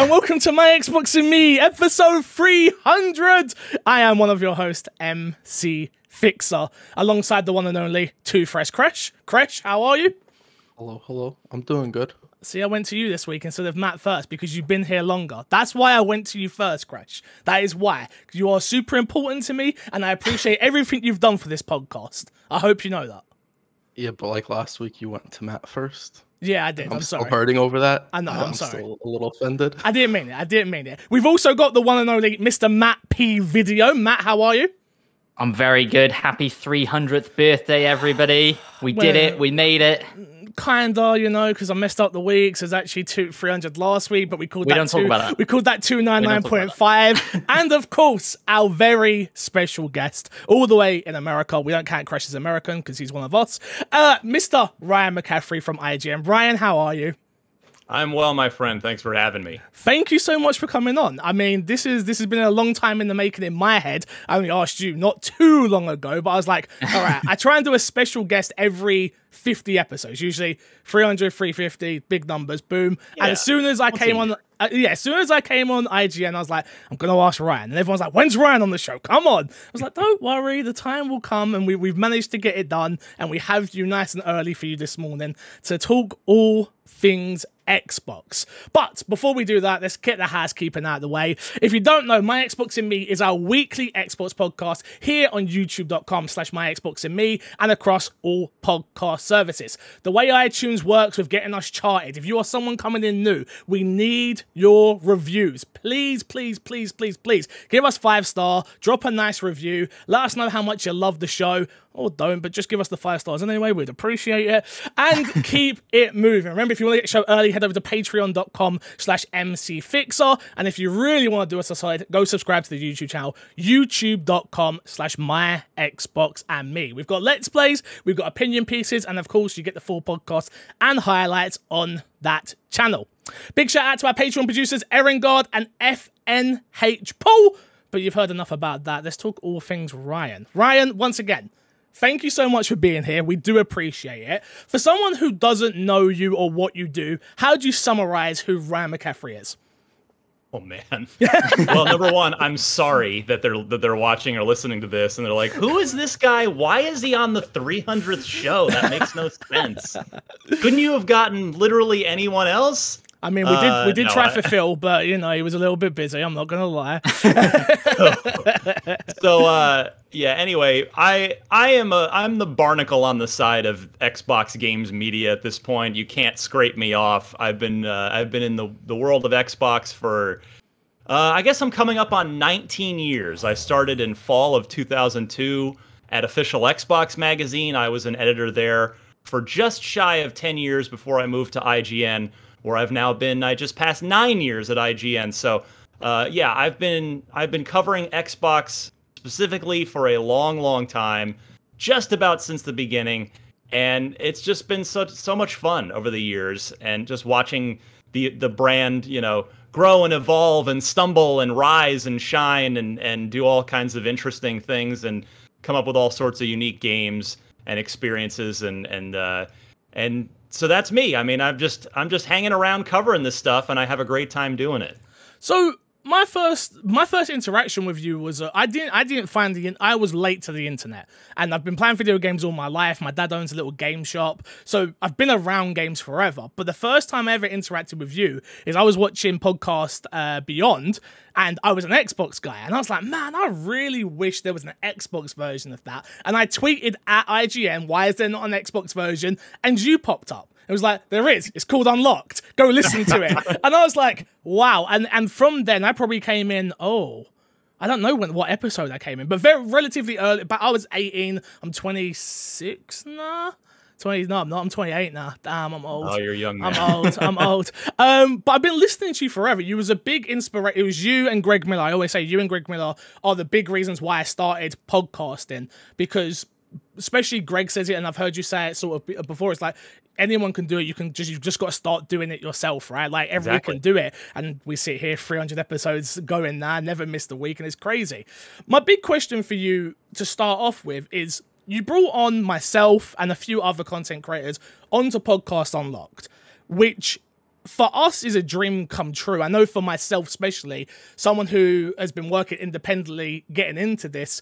and welcome to my Xbox and Me, episode 300. I am one of your hosts, MC Fixer, alongside the one and only Two Fresh Crash. Crash, how are you? Hello, hello. I'm doing good. See, I went to you this week instead of Matt first because you've been here longer. That's why I went to you first, Crash. That is why. You are super important to me, and I appreciate everything you've done for this podcast. I hope you know that. Yeah, but like last week, you went to Matt first. Yeah, I did. I'm, I'm, sorry. hurting over that. I know, I'm I'm sorry. still a little offended. I didn't mean it. I didn't mean it. We've also got the one and only Mr. Matt P video. Matt, how are you? I'm very good. Happy 300th birthday, everybody. We did it. We made it. Kinda, you know, because I messed up the weeks. There's actually two 300 last week, but we called We that don't talk about that. we called that 299.5. and of course, our very special guest, all the way in America. We don't count Crash as American because he's one of us. Uh, Mr. Ryan McCaffrey from IGN. Ryan, how are you? I'm well, my friend. Thanks for having me. Thank you so much for coming on. I mean, this is this has been a long time in the making in my head. I only asked you not too long ago, but I was like, all right, I try and do a special guest every 50 episodes, usually 300, 350, big numbers, boom. And Yeah, as soon as I came on, uh, yeah, as soon as I came on IGN, I was like, I'm gonna ask Ryan, and everyone's like, when's Ryan on the show? Come on. I was like, don't worry, the time will come, and we, we've managed to get it done, and we have you nice and early for you this morning to talk all things Xbox. But before we do that, let's get the housekeeping out of the way. If you don't know, My Xbox and Me is our weekly Xbox podcast here on youtube.com slash My Xbox and Me and across all podcast services. The way iTunes works with getting us charted, if you are someone coming in new, we need your reviews. Please, please, please, please, please give us five star, drop a nice review, let us know how much you love the show or don't, but just give us the five stars anyway. We'd appreciate it. And keep it moving. Remember, if you want to get show early, head over to patreon.com slash mcfixer. And if you really want to do us a side, go subscribe to the YouTube channel, youtube.com slash my Xbox and me. We've got Let's Plays, we've got opinion pieces, and of course, you get the full podcast and highlights on that channel. Big shout out to our Patreon producers, Erin Guard and FNH Paul. But you've heard enough about that. Let's talk all things Ryan. Ryan, once again, thank you so much for being here. We do appreciate it. For someone who doesn't know you or what you do, how do you summarize who Ryan McCaffrey is? Oh man. well, number one, I'm sorry that they're that they're watching or listening to this, and they're like, "Who is this guy? Why is he on the 300th show? That makes no sense. Couldn't you have gotten literally anyone else?" I mean, we did Uh, we did no, try I- for Phil, but you know he was a little bit busy. I'm not gonna lie. so uh yeah anyway i i am a i'm the barnacle on the side of xbox games media at this point you can't scrape me off i've been uh, i've been in the the world of xbox for uh, i guess i'm coming up on 19 years i started in fall of 2002 at official xbox magazine i was an editor there for just shy of 10 years before i moved to ign where i've now been i just passed nine years at ign so uh, yeah, I've been I've been covering Xbox specifically for a long, long time, just about since the beginning, and it's just been such so much fun over the years, and just watching the the brand, you know, grow and evolve and stumble and rise and shine and and do all kinds of interesting things and come up with all sorts of unique games and experiences and and uh, and so that's me. I mean, I'm just I'm just hanging around covering this stuff, and I have a great time doing it. So my first my first interaction with you was uh, I didn't I didn't find the I was late to the internet and I've been playing video games all my life. My dad owns a little game shop, so I've been around games forever. But the first time I ever interacted with you is I was watching podcast uh, Beyond. And I was an Xbox guy, and I was like, man, I really wish there was an Xbox version of that. And I tweeted at IGN, why is there not an Xbox version? And you popped up. It was like, there is. It's called Unlocked. Go listen to it. and I was like, wow. And and from then I probably came in, oh, I don't know when what episode I came in, but very relatively early. But I was 18. I'm 26 now. 20 no, I'm not. I'm 28 now. Damn, I'm old. Oh, you're young. Man. I'm old. I'm old. Um, but I've been listening to you forever. You was a big inspiration. It was you and Greg Miller. I always say you and Greg Miller are the big reasons why I started podcasting because especially Greg says it, and I've heard you say it sort of before. It's like anyone can do it. You can just you've just got to start doing it yourself, right? Like everyone Exactly. can do it, and we sit here 300 episodes going now, never missed a week, and it's crazy. My big question for you to start off with is: you brought on myself and a few other content creators onto Podcast Unlocked, which for us is a dream come true. I know for myself, especially someone who has been working independently, getting into this.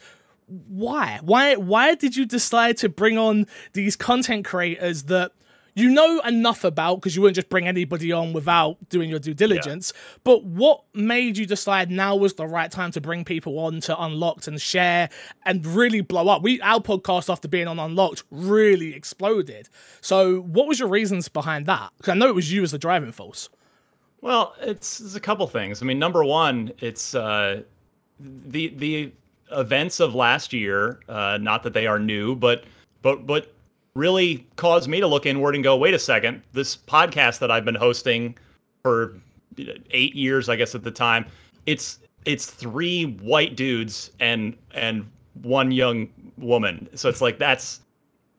Why? Why? Why did you decide to bring on these content creators that you know enough about because you wouldn't just bring anybody on without doing your due diligence. Yeah. But what made you decide now was the right time to bring people on to Unlocked and share and really blow up? We our podcast after being on Unlocked really exploded. So what was your reasons behind that? Because I know it was you as the driving force. Well, it's, it's a couple things. I mean, number one, it's uh, the the events of last year. Uh, not that they are new, but but but really caused me to look inward and go, wait a second, this podcast that I've been hosting for eight years, I guess at the time, it's it's three white dudes and and one young woman. So it's like that's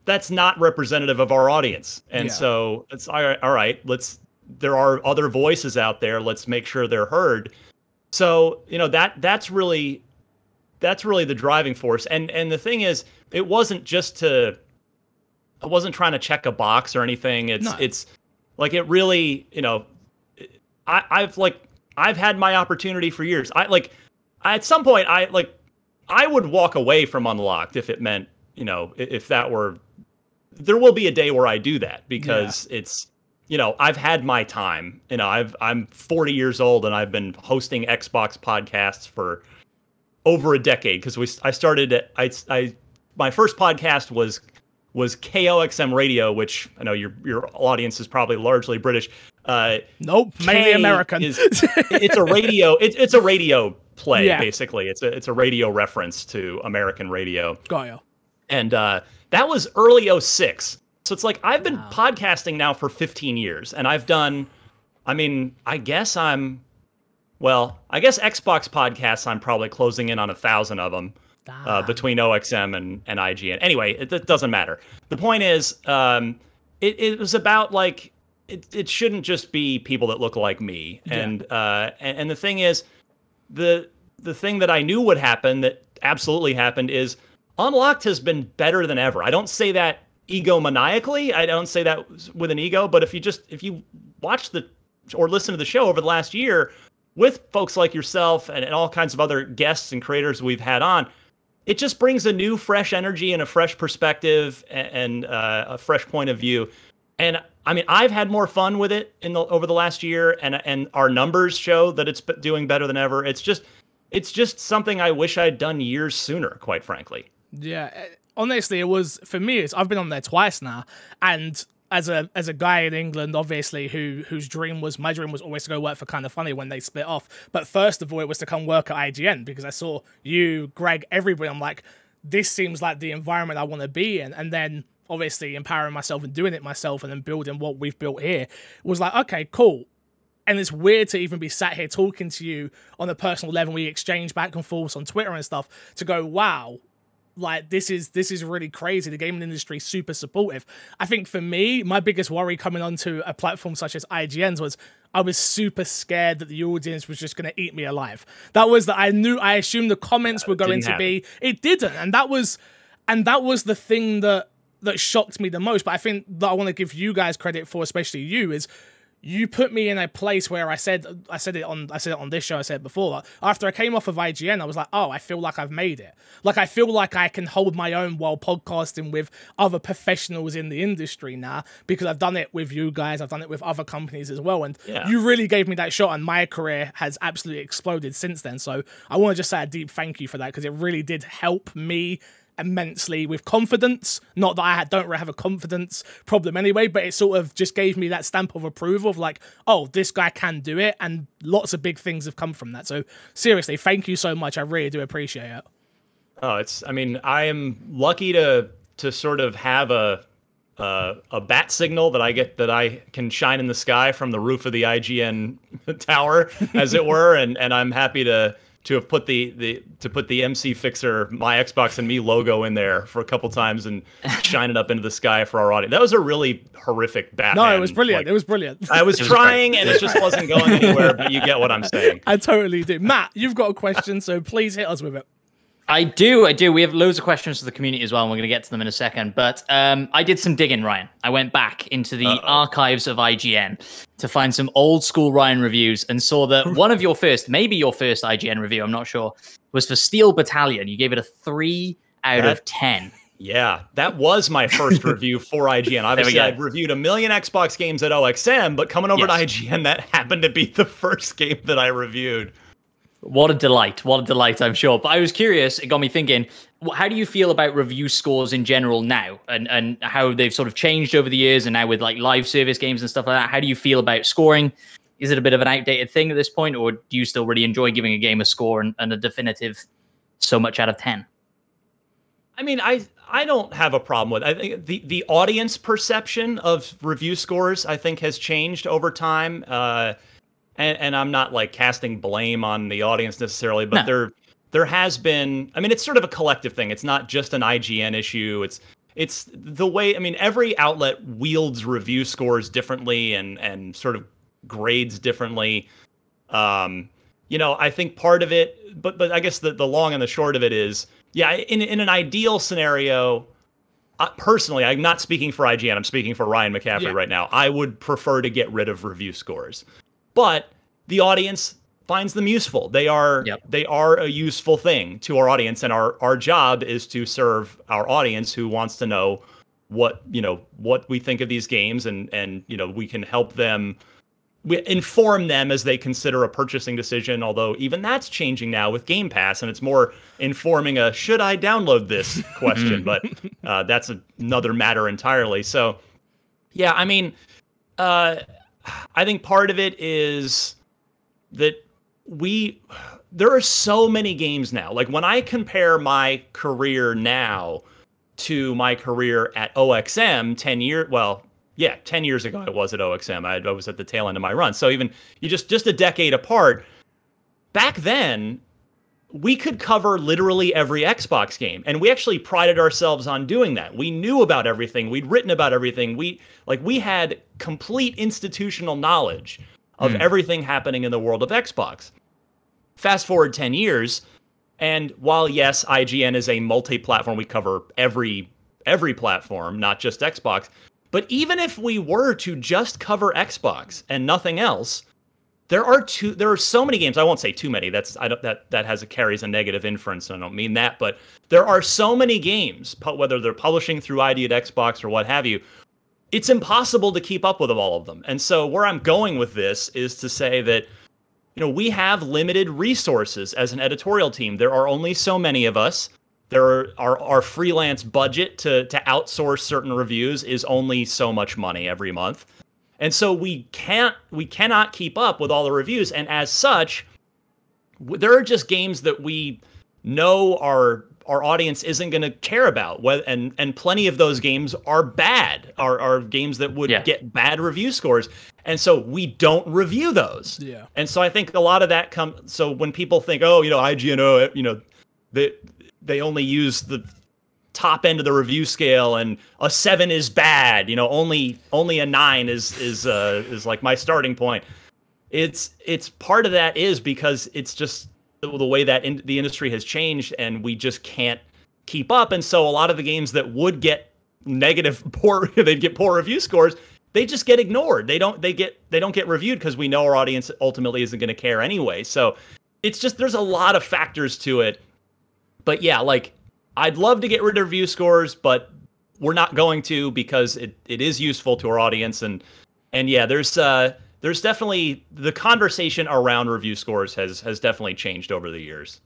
that's not representative of our audience. And yeah. so it's all right, all right, let's there are other voices out there. Let's make sure they're heard. So, you know, that that's really that's really the driving force. And and the thing is, it wasn't just to I wasn't trying to check a box or anything. It's no. it's like it really, you know, I I've like I've had my opportunity for years. I like at some point I like I would walk away from unlocked if it meant, you know, if that were there will be a day where I do that because yeah. it's you know, I've had my time. You know, I've I'm 40 years old and I've been hosting Xbox podcasts for over a decade because we I started I I my first podcast was was KOXM Radio, which I know your your audience is probably largely British. Uh, nope, mainly American. is, it's a radio. It, it's a radio play yeah. basically. It's a it's a radio reference to American radio. Got you. And uh, that was early 06. So it's like I've been wow. podcasting now for 15 years, and I've done. I mean, I guess I'm. Well, I guess Xbox podcasts. I'm probably closing in on a thousand of them uh, between OXM and, and IGN. Anyway, it, it doesn't matter. The point is, um, it, it was about like it, it shouldn't just be people that look like me. Yeah. And, uh, and and the thing is, the the thing that I knew would happen that absolutely happened is Unlocked has been better than ever. I don't say that egomaniacally. I don't say that with an ego, but if you just if you watch the or listen to the show over the last year with folks like yourself and, and all kinds of other guests and creators we've had on, it just brings a new, fresh energy and a fresh perspective and, and uh, a fresh point of view. And I mean, I've had more fun with it in the over the last year, and and our numbers show that it's doing better than ever. It's just, it's just something I wish I'd done years sooner, quite frankly. Yeah, eh, honestly, it was for me. It's, I've been on there twice now, and as a as a guy in England, obviously, who whose dream was my dream was always to go work for Kinda Funny when they split off. But first of all, it was to come work at IGN because I saw you, Greg, everybody. I'm like, this seems like the environment I want to be in. And then obviously empowering myself and doing it myself and then building what we've built here was like, okay, cool. And it's weird to even be sat here talking to you on a personal level. We exchange back and forth on Twitter and stuff to go, wow, like this is this is really crazy. The gaming industry is super supportive. I think for me, my biggest worry coming onto a platform such as IGN's was I was super scared that the audience was just going to eat me alive. That was that I knew I assumed the comments were uh, going to be. It didn't, and that was and that was the thing that that shocked me the most. But I think that I want to give you guys credit for, especially you, is you put me in a place where I said I said it on I said it on this show I said it before after I came off of IGN I was like oh I feel like I've made it like I feel like I can hold my own while podcasting with other professionals in the industry now because I've done it with you guys I've done it with other companies as well and yeah. you really gave me that shot and my career has absolutely exploded since then so I want to just say a deep thank you for that because it really did help me immensely with confidence. Not that I don't have a confidence problem anyway, but it sort of just gave me that stamp of approval of like, oh, this guy can do it. And lots of big things have come from that. So seriously, thank you so much. I really do appreciate it. Oh, it's, I mean, I am lucky to, to sort of have a, uh, a bat signal that I get that I can shine in the sky from the roof of the IGN tower, as it were, and and I'm happy to to have put the, the to put the MC Fixer my Xbox and me logo in there for a couple times and shine it up into the sky for our audience. That was a really horrific Batman. No, it was brilliant. Like, it was brilliant. I was trying and it just wasn't going anywhere, but you get what I'm saying. I totally do. Matt, you've got a question, so please hit us with it. I do, I do. We have loads of questions for the community as well, and we're going to get to them in a second. But um, I did some digging, Ryan. I went back into the Uh-oh. archives of IGN to find some old school Ryan reviews and saw that one of your first, maybe your first IGN review, I'm not sure, was for Steel Battalion. You gave it a three out That- of 10. Yeah, that was my first review for IGN. Obviously. I've reviewed a million Xbox games at OXM, but coming over Yes. to IGN, that happened to be the first game that I reviewed. What a delight. What a delight, I'm sure. But I was curious, it got me thinking, how do you feel about review scores in general now and, and how they've sort of changed over the years and now with like live service games and stuff like that? How do you feel about scoring? Is it a bit of an outdated thing at this point, or do you still really enjoy giving a game a score and, and a definitive so much out of 10? I mean, I I don't have a problem with. I think the the audience perception of review scores, I think, has changed over time. Uh, and and I'm not like casting blame on the audience necessarily, but No. there there has been. I mean, it's sort of a collective thing. It's not just an IGN issue. It's it's the way. I mean, every outlet wields review scores differently and and sort of grades differently. Um, you know, I think part of it, but but I guess the the long and the short of it is, yeah, in in an ideal scenario, uh, personally, I'm not speaking for IGN. I'm speaking for Ryan McCaffrey Yeah. right now. I would prefer to get rid of review scores, but the audience finds them useful. They are Yep. they are a useful thing to our audience, and our our job is to serve our audience who wants to know what you know what we think of these games, and and you know we can help them we inform them as they consider a purchasing decision although even that's changing now with game pass and it's more informing a should i download this question but uh, that's another matter entirely so yeah i mean uh, i think part of it is that we there are so many games now. Like when i compare my career now to my career at oxm 10 year well yeah 10 years ago i was at oxm I, I was at the tail end of my run. So even you just just a decade apart back then we could cover literally every xbox game and we actually prided ourselves on doing that. We knew about everything. We'd written about everything. We like we had complete institutional knowledge of hmm. everything happening in the world of xbox. Fast forward 10 years and while yes ign is a multi-platform we cover every every platform not just xbox but even if we were to just cover xbox and nothing else there are two there are so many games i won't say too many that's i don't that that has a carries a negative inference i don't mean that but there are so many games whether they're publishing through id at xbox or what have you it's impossible to keep up with all of them. And so where i'm going with this is to say that you know we have limited resources as an editorial team. There are only so many of us. There are our, our freelance budget to to outsource certain reviews is only so much money every month and so we can't we cannot keep up with all the reviews and as such w- there are just games that we know our our audience isn't going to care about Whe- and and plenty of those games are bad are are games that would Yeah. get bad review scores and so we don't review those Yeah. and so i think a lot of that comes so when people think oh you know igno you know they they only use the top end of the review scale and a seven is bad you know only only a nine is is uh is like my starting point. It's it's part of that is because it's just the, way that in, the industry has changed and we just can't keep up. And so a lot of the games that would get negative poor they'd get poor review scores they just get ignored. They don't they get they don't get reviewed because we know our audience ultimately isn't going to care anyway. So it's just there's a lot of factors to it. But yeah like i'd love to get rid of review scores but we're not going to because it, it is useful to our audience and and yeah there's uh there's definitely the conversation around review scores has has definitely changed over the years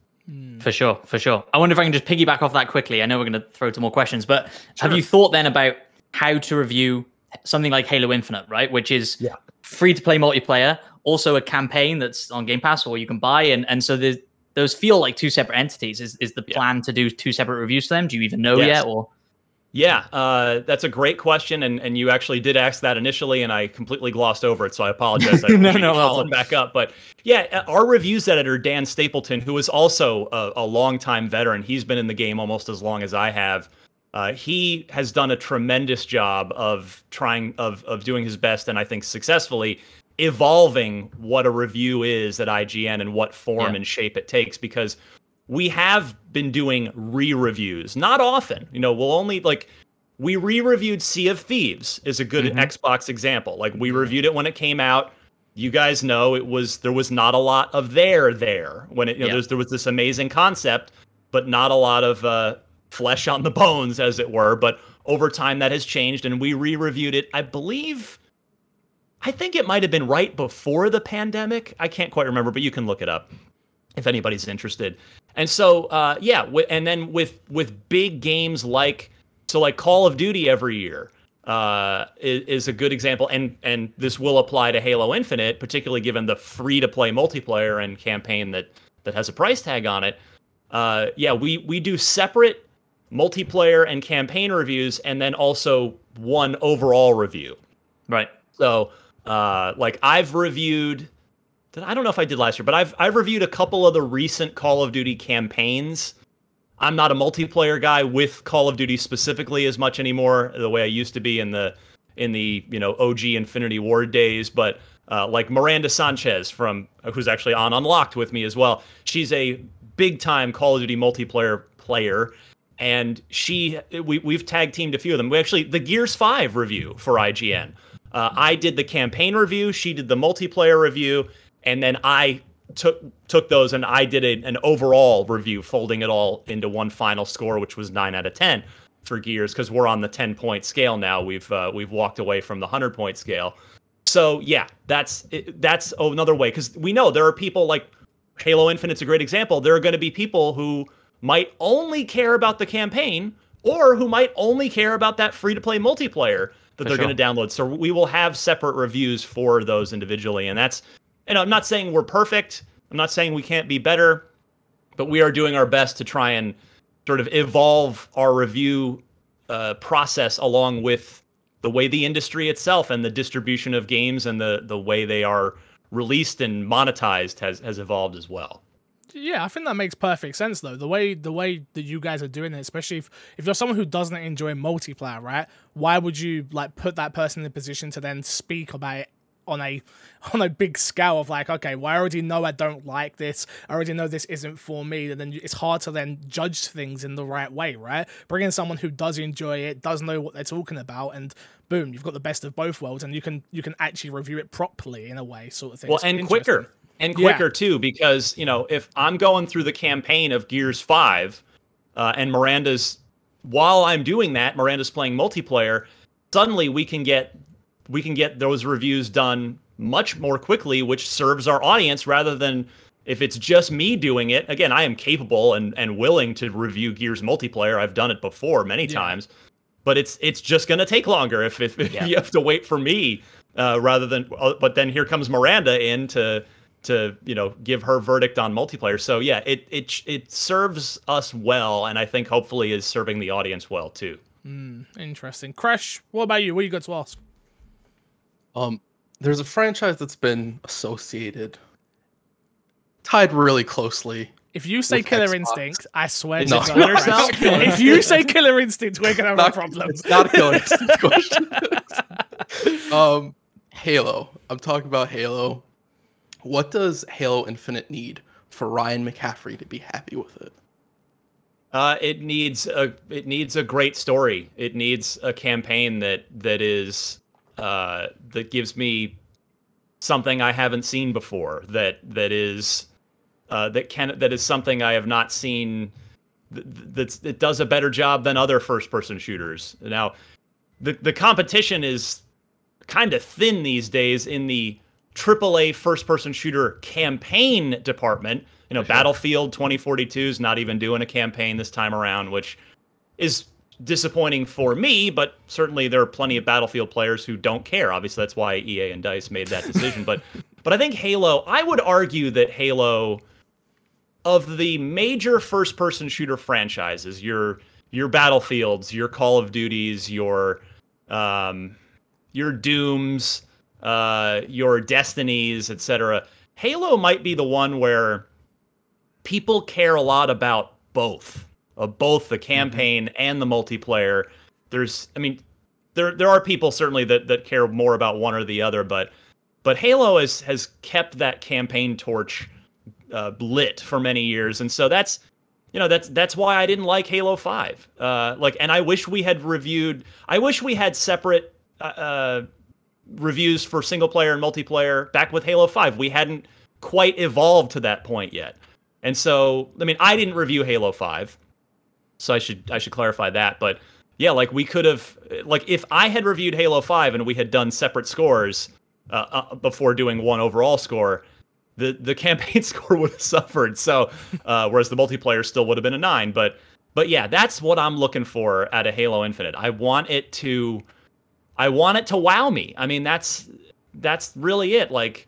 For sure, for sure. I wonder if I can just piggyback off that quickly. I know we're going to throw to more questions, but have you thought then about how to review something like Halo Infinite, right? Which is Yeah. free to play multiplayer, also a campaign that's on Game Pass or you can buy, and and so there's those feel like two separate entities. Is is the Yeah. plan to do two separate reviews to them? Do you even know Yes. yet? Or Yeah, uh, that's a great question, and, and you actually did ask that initially, and I completely glossed over it, so I apologize. I No, no, following back up, but yeah, uh, our reviews editor Dan Stapleton, who is also a, a longtime veteran, he's been in the game almost as long as I have. Uh, he has done a tremendous job of trying of of doing his best, and I think successfully evolving what a review is at IGN and what form Yeah. and shape it takes, because we have been doing re-reviews. Not often, you know. We'll only like we re-reviewed Sea of Thieves is a good Mhm. Xbox example. Like we reviewed it when it came out. You guys know it was there was not a lot of there there when it you know Yeah. there was this amazing concept, but not a lot of uh, flesh on the bones, as it were. But over time that has changed, and we re-reviewed it. I believe. I think it might have been right before the pandemic. I can't quite remember, but you can look it up if anybody's interested. And so, uh, yeah, wi- and then with with big games like so like Call of Duty every year uh, is, is a good example, and and this will apply to Halo Infinite, particularly given the free to play multiplayer and campaign that that has a price tag on it. Uh, yeah, we we do separate multiplayer and campaign reviews, and then also one overall review. Right. So, uh, like I've reviewed, I don't know if I did last year, but I've I've reviewed a couple of the recent Call of Duty campaigns. I'm not a multiplayer guy with Call of Duty specifically as much anymore, the way I used to be in the in the you know OG Infinity Ward days. But uh, like Miranda Sanchez from who's actually on Unlocked with me as well. She's a big time Call of Duty multiplayer player, and she we we've tag teamed a few of them. We actually the Gears Five review for IGN. Uh, I did the campaign review, she did the multiplayer review, and then I took took those and I did a, an overall review, folding it all into one final score, which was nine out of ten for Gears because we're on the ten point scale now. We've uh, we've walked away from the hundred point scale. So yeah, that's that's another way because we know there are people like Halo Infinite's a great example. There are going to be people who might only care about the campaign or who might only care about that free to play multiplayer that For they're sure. going to download. So we will have separate reviews for those individually. And that's, you know, I'm not saying we're perfect. I'm not saying we can't be better, but we are doing our best to try and sort of evolve our review uh, process along with the way the industry itself and the distribution of games and the the way they are released and monetized has has evolved as well. Yeah, I think that makes perfect sense though. The way the way that you guys are doing it, especially if if you're someone who doesn't enjoy multiplayer, right? Why would you like put that person in a position to then speak about it on a on a big scale of like, okay, well, I already know I don't like this. I already know this isn't for me. And then it's hard to then judge things in the right way, right? Bring in someone who does enjoy it, does know what they're talking about, and boom, you've got the best of both worlds, and you can you can actually review it properly in a way, sort of thing. Well, It's and quicker. And Yeah. quicker too, because you know, if I'm going through the campaign of Gears Five, uh, and Miranda's while I'm doing that, Miranda's playing multiplayer, suddenly we can get we can get those reviews done much more quickly, which serves our audience rather than if it's just me doing it. Again, I am capable and, and willing to review Gears multiplayer. I've done it before many Yeah. times, but it's it's just gonna take longer if if, if Yeah. you have to wait for me uh, rather than. uh, But then here comes Miranda in to to you know give her verdict on multiplayer. So yeah, it it it serves us well, and I think hopefully is serving the audience well too. Interesting. Crash, what about you? What you got to ask? Um, there's a franchise that's been associated, tied really closely. If you say Killer Xbox. Instinct, I swear No. to God, Cell? Crash, if you say Killer Instinct, we're gonna have a problem. It's not a killer instinct question. um, Halo. I'm talking about Halo. What does Halo Infinite need for Ryan McCaffrey to be happy with it? Uh, it needs a it needs a great story. It needs a campaign that that is uh, that gives me something I haven't seen before. That that is uh, that can that is something I have not seen. That, it does a better job than other first person shooters. Now, the the competition is kind of thin these days in the AAA first person shooter campaign department. You know, Battlefield 2042 is not even doing a campaign this time around, which is disappointing for me, but certainly there are plenty of Battlefield players who don't care. Obviously, that's why EA and DICE made that decision. but but I think Halo, I would argue that Halo of the major first person shooter franchises, your your Battlefields, your Call of Duties, your um your Dooms, uh, your Destinies, etc. Halo might be the one where people care a lot about both, uh, both the campaign and the multiplayer. There's, I mean, there there are people certainly that that care more about one or the other, but but Halo has has kept that campaign torch uh, lit for many years, and so that's you know that's that's why I didn't like Halo Five. Uh, like, and I wish we had reviewed. I wish we had separate uh, uh, reviews for single player and multiplayer back with Halo Five. We hadn't quite evolved to that point yet, and so I mean, I didn't review Halo Five, so I should I should clarify that. But yeah, like we could have like if I had reviewed Halo Five and we had done separate scores uh, uh, before doing one overall score the the campaign score would have suffered. So, uh, whereas the multiplayer still would have been a nine. But but yeah, that's what I'm looking for at a Halo Infinite. I want it to, I want it to wow me. I mean, that's that's really it. Like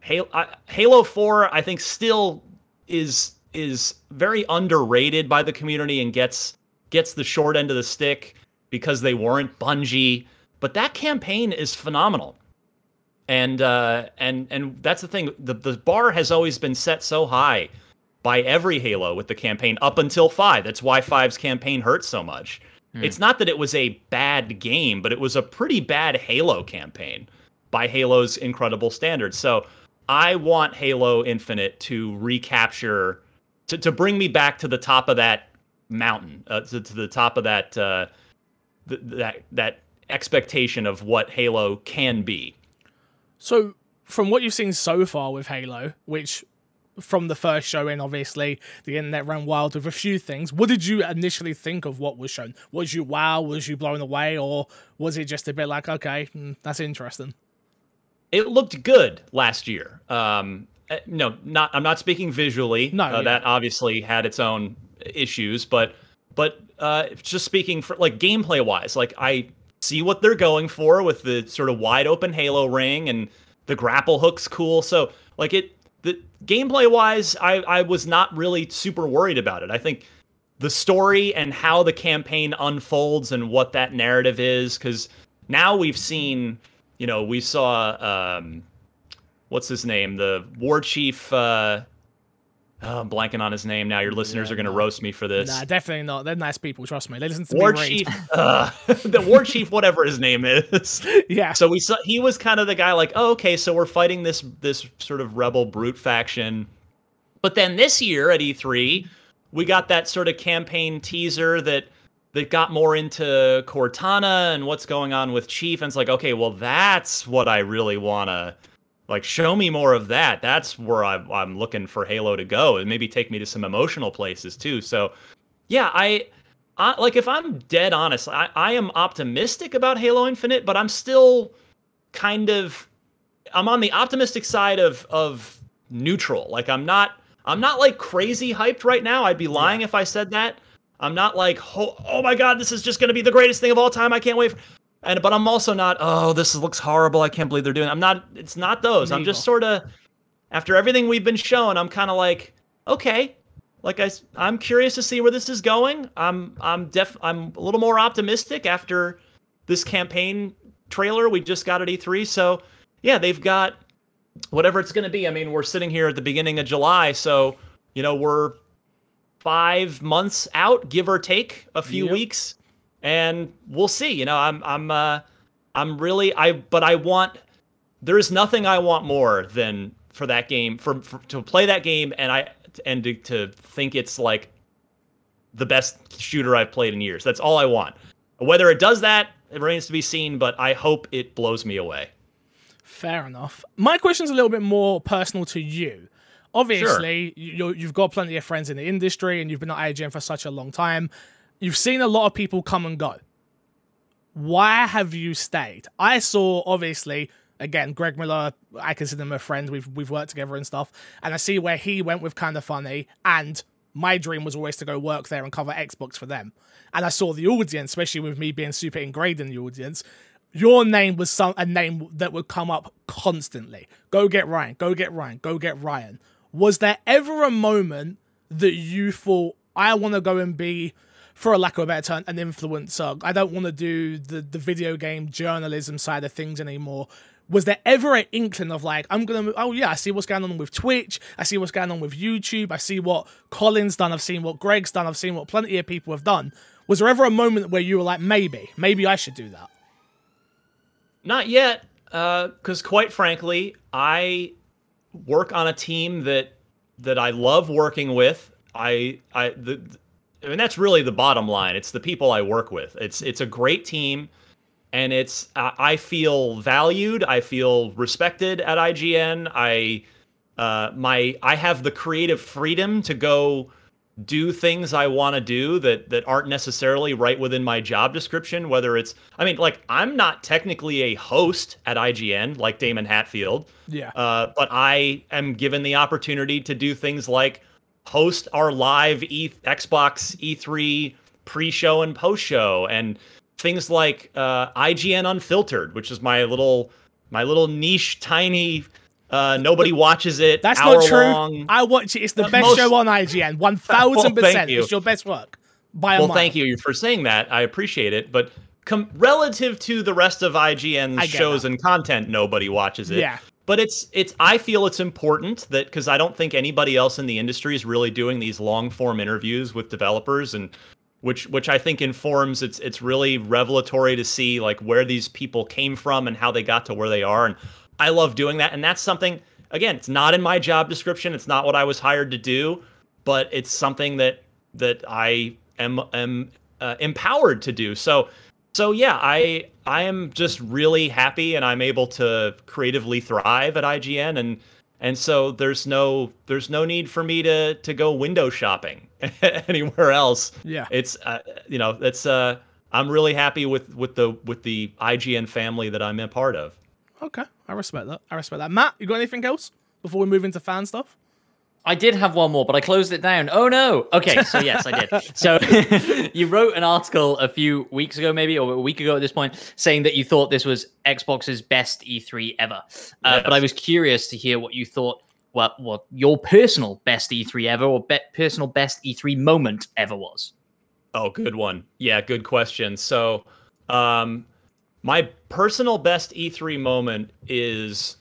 Halo Halo Four, I think still is is very underrated by the community and gets gets the short end of the stick because they weren't Bungie. But that campaign is phenomenal and uh, and and that's the thing. The the bar has always been set so high by every Halo with the campaign up until five. That's why five's campaign hurts so much. Hmm. It's not that it was a bad game, but it was a pretty bad Halo campaign by Halo's incredible standards. So I want Halo Infinite to recapture, to, to bring me back to the top of that mountain, uh, to, to the top of that uh, th- that that expectation of what Halo can be. So, from what you've seen so far with Halo, which from the first showing, obviously, the internet ran wild with a few things. What did you initially think of what was shown? Was you wow? Was you blown away? Or was it just a bit like, okay, mm, that's interesting? It looked good last year. Um, eh, no, not. I'm not speaking visually. No, uh, yeah. that obviously had its own issues, but but uh, just speaking for like gameplay wise, like I see what they're going for with the sort of wide open Halo ring and the grapple hook's cool. So like it the gameplay wise, I, I was not really super worried about it. I think the story and how the campaign unfolds and what that narrative is, because now we've seen, you know, we saw um what's his name? The war chief uh Oh, I'm blanking on his name now. Your listeners yeah, are going to roast me for this. Nah, definitely not. They're nice people. Trust me. They listen to War. Chief, uh, the War Chief, whatever his name is. Yeah. So we saw he was kind of the guy like, oh, okay, so we're fighting this this sort of rebel brute faction. But then this year at E3, we got that sort of campaign teaser that that got more into Cortana and what's going on with Chief. And it's like, okay, well, that's what I really want to like show me more of that. That's where I'm, I'm looking for halo to go. And maybe take me to some emotional places too. So yeah i, I like if i'm dead honest I, I am optimistic about halo infinite but i'm still kind of i'm on the optimistic side of of neutral. Like i'm not i'm not like crazy hyped right now. I'd be lying yeah. if i said that. I'm not like oh, oh my god this is just going to be the greatest thing of all time. I can't wait for, and but I'm also not. Oh, this looks horrible. I can't believe they're doing. I'm not. It's not those. I'm just sort of after everything we've been shown. I'm kind of like, okay, like I, I'm curious to see where this is going. I'm, I'm def, I'm a little more optimistic after this campaign trailer we just got at E3. So yeah, they've got whatever it's going to be. I mean, we're sitting here at the beginning of July, so you know we're five months out, give or take a few yep. weeks and we'll see. You know, I'm I'm uh, I'm really I but I want there is nothing I want more than for that game for, for to play that game and I and to, to think it's like the best shooter I've played in years. That's all I want. Whether it does that, it remains to be seen, but I hope it blows me away. Fair enough. My question's a little bit more personal to you. Obviously, sure. you have got plenty of friends in the industry and you've been at IGN for such a long time. You've seen a lot of people come and go. Why have you stayed? I saw, obviously, again, Greg Miller, I consider him a friend. We've we've worked together and stuff. And I see where he went with kind of funny. And my dream was always to go work there and cover Xbox for them. And I saw the audience, especially with me being super ingrained in the audience. Your name was some a name that would come up constantly. Go get Ryan. Go get Ryan. Go get Ryan. Was there ever a moment that you thought I want to go and be for a lack of a better term, an influencer. I don't want to do the, the video game journalism side of things anymore. Was there ever an inkling of like, I'm gonna, oh yeah, I see what's going on with Twitch, I see what's going on with YouTube, I see what Colin's done, I've seen what Greg's done, I've seen what plenty of people have done. Was there ever a moment where you were like, maybe, maybe I should do that? Not yet, because uh, quite frankly, I work on a team that that I love working with I I the I mean that's really the bottom line. It's the people I work with. It's it's a great team and it's I feel valued, I feel respected at IGN. I uh my I have the creative freedom to go do things I want to do that that aren't necessarily right within my job description whether it's I mean like I'm not technically a host at IGN like Daemon Hatfield. Yeah. Uh but I am given the opportunity to do things like host our live e- Xbox E3 pre-show and post-show and things like uh, IGN Unfiltered, which is my little my little niche, tiny. Uh, nobody watches it. That's not true. Long. I watch it. It's the Uh, best most- show on IGN. One thousand well, percent. It's your best work. By well, mile. thank you for saying that. I appreciate it, but com- relative to the rest of IGN's shows that. and content, nobody watches it. Yeah. But it's it's I feel it's important that because I don't think anybody else in the industry is really doing these long form interviews with developers and which which I think informs it's it's really revelatory to see like where these people came from and how they got to where they are and I love doing that and that's something again it's not in my job description it's not what I was hired to do but it's something that that I am am uh, empowered to do. So so yeah I I am just really happy and I'm able to creatively thrive at IGN and and so there's no there's no need for me to to go window shopping anywhere else Yeah. it's uh, you know it's uh i'm really happy with with the with the ign family that i'm a part of Okay, I respect that. I respect that. Matt, you got anything else before we move into fan stuff? I did have one more, but I closed it down. Oh no. Okay, so yes, I did. So you wrote an article a few weeks ago, maybe, or a week ago at this point, saying that you thought this was Xbox's best E3 ever. Uh, But I was curious to hear what you thought. What what your personal best E3 ever, or be- personal best E3 moment ever was? oh good one yeah good question so um my personal best e3 moment is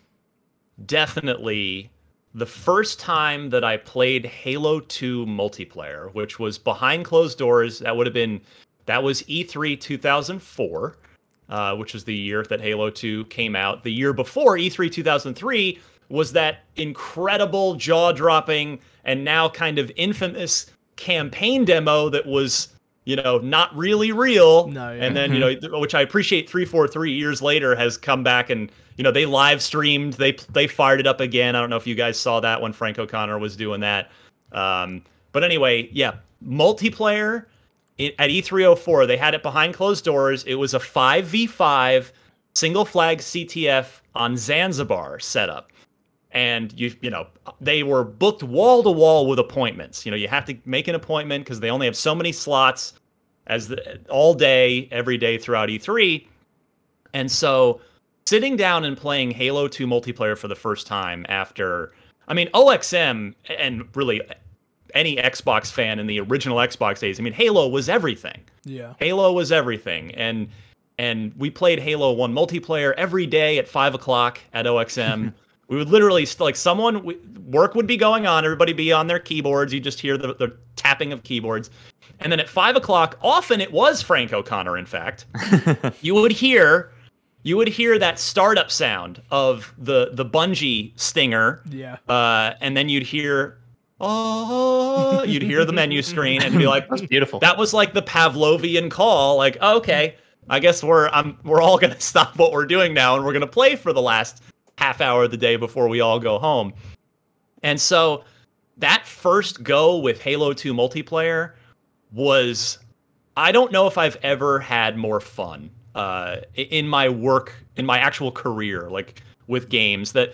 definitely the first time that I played Halo 2 multiplayer, which was behind closed doors. That would have been that was E E3 2004, uh, which was the year that Halo 2 came out. The year before E E3 2003 was that incredible jaw-dropping and now kind of infamous campaign demo that was you know not really real No, yeah. and then you know which i appreciate 343 years later has come back and you know they live streamed they they fired it up again. I don't know if you guys saw that when frank o'connor was doing that. Um but anyway yeah multiplayer at e304 they had it behind closed doors. It was a 5v5 single flag ctf on zanzibar setup. And you you know they were booked wall to wall with appointments. You know you have to make an appointment because they only have so many slots as the, all day every day throughout E3 and so sitting down and playing Halo 2 multiplayer for the first time after I mean OXM and really any Xbox fan in the original Xbox days I mean Halo was everything Yeah. Halo was everything, and and we played Halo One multiplayer every day at five o'clock at OXM. we would literally like someone work would be going on, everybody be on their keyboards. You just hear the, the tapping of keyboards, and then at five o'clock, often it was Frank O'Connor. In fact, you would hear you would hear that startup sound of the the Bungie stinger Yeah. uh, and then you'd hear oh you'd hear the menu screen and be like "That's Beautiful. that was like the Pavlovian call. Like, oh, okay, I guess we're I'm we're all gonna stop what we're doing now and we're gonna play for the last half hour of the day before we all go home. And so that first go with Halo 2 multiplayer was I don't know if I've ever had more fun uh, in my work in my actual career, like with games that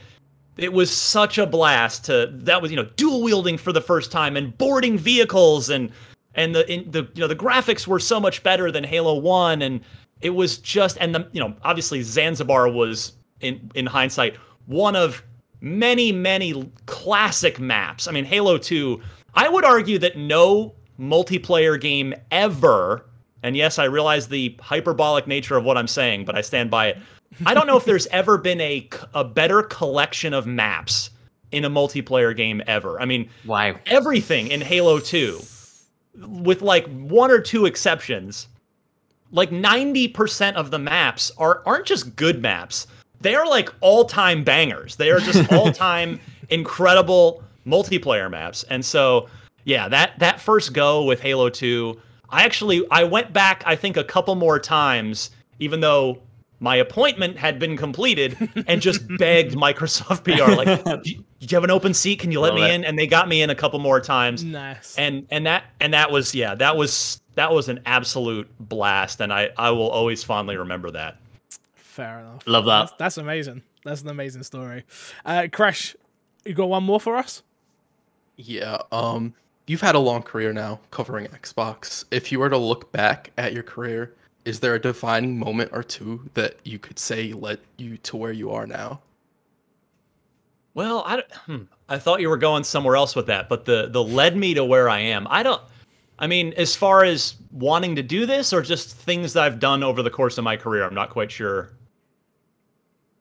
it was such a blast to that was you know dual wielding for the first time and boarding vehicles and and the in, the you know the graphics were so much better than Halo 1 and it was just and the you know obviously Zanzibar was in in hindsight one of many many classic maps. I mean Halo 2 I would argue that no multiplayer game ever and yes I realize the hyperbolic nature of what I'm saying but I stand by it. I don't know if there's ever been a a better collection of maps in a multiplayer game ever. I mean, wow. everything in Halo 2, with like one or two exceptions, like 90% of the maps are aren't just good maps. They are like all-time bangers. They are just all-time incredible multiplayer maps. And so, yeah, that that first go with Halo 2, I actually I went back I think a couple more times even though my appointment had been completed and just begged Microsoft PR like do you have an open seat can you let Love me it. in and they got me in a couple more times Nice. and and that and that was yeah that was that was an absolute blast and I I will always fondly remember that Fair enough. Love that. That's, that's amazing. That's an amazing story. Uh, Crash, you got one more for us? Yeah. Um, you've had a long career now covering Xbox. If you were to look back at your career, is there a defining moment or two that you could say led you to where you are now? Well, I, hmm, I thought you were going somewhere else with that, but the the led me to where I am. I don't. I mean, as far as wanting to do this, or just things that I've done over the course of my career, I'm not quite sure.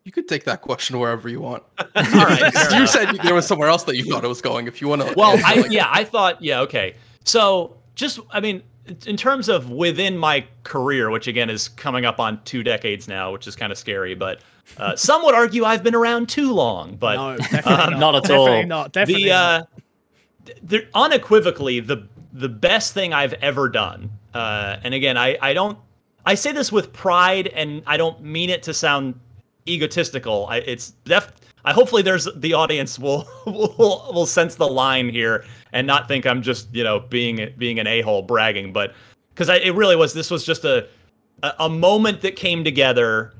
You could take that question wherever you want. All right, you enough. said there was somewhere else that you thought it was going. If you want to, Well, I yeah, I thought yeah, okay. So just I mean, in terms of within my career, which again is coming up on two decades now, which is kind of scary, but uh, some would argue I've been around too long. But No, definitely not. not at Definitely all. not. Definitely the not. uh, the unequivocally the the best thing I've ever done. Uh, and again, I I don't I say this with pride, and I don't mean it to sound egotistical. I, it's def. I hopefully there's the audience will will will sense the line here and not think I'm just you know being being an a hole bragging, but because it really was this was just a, a a moment that came together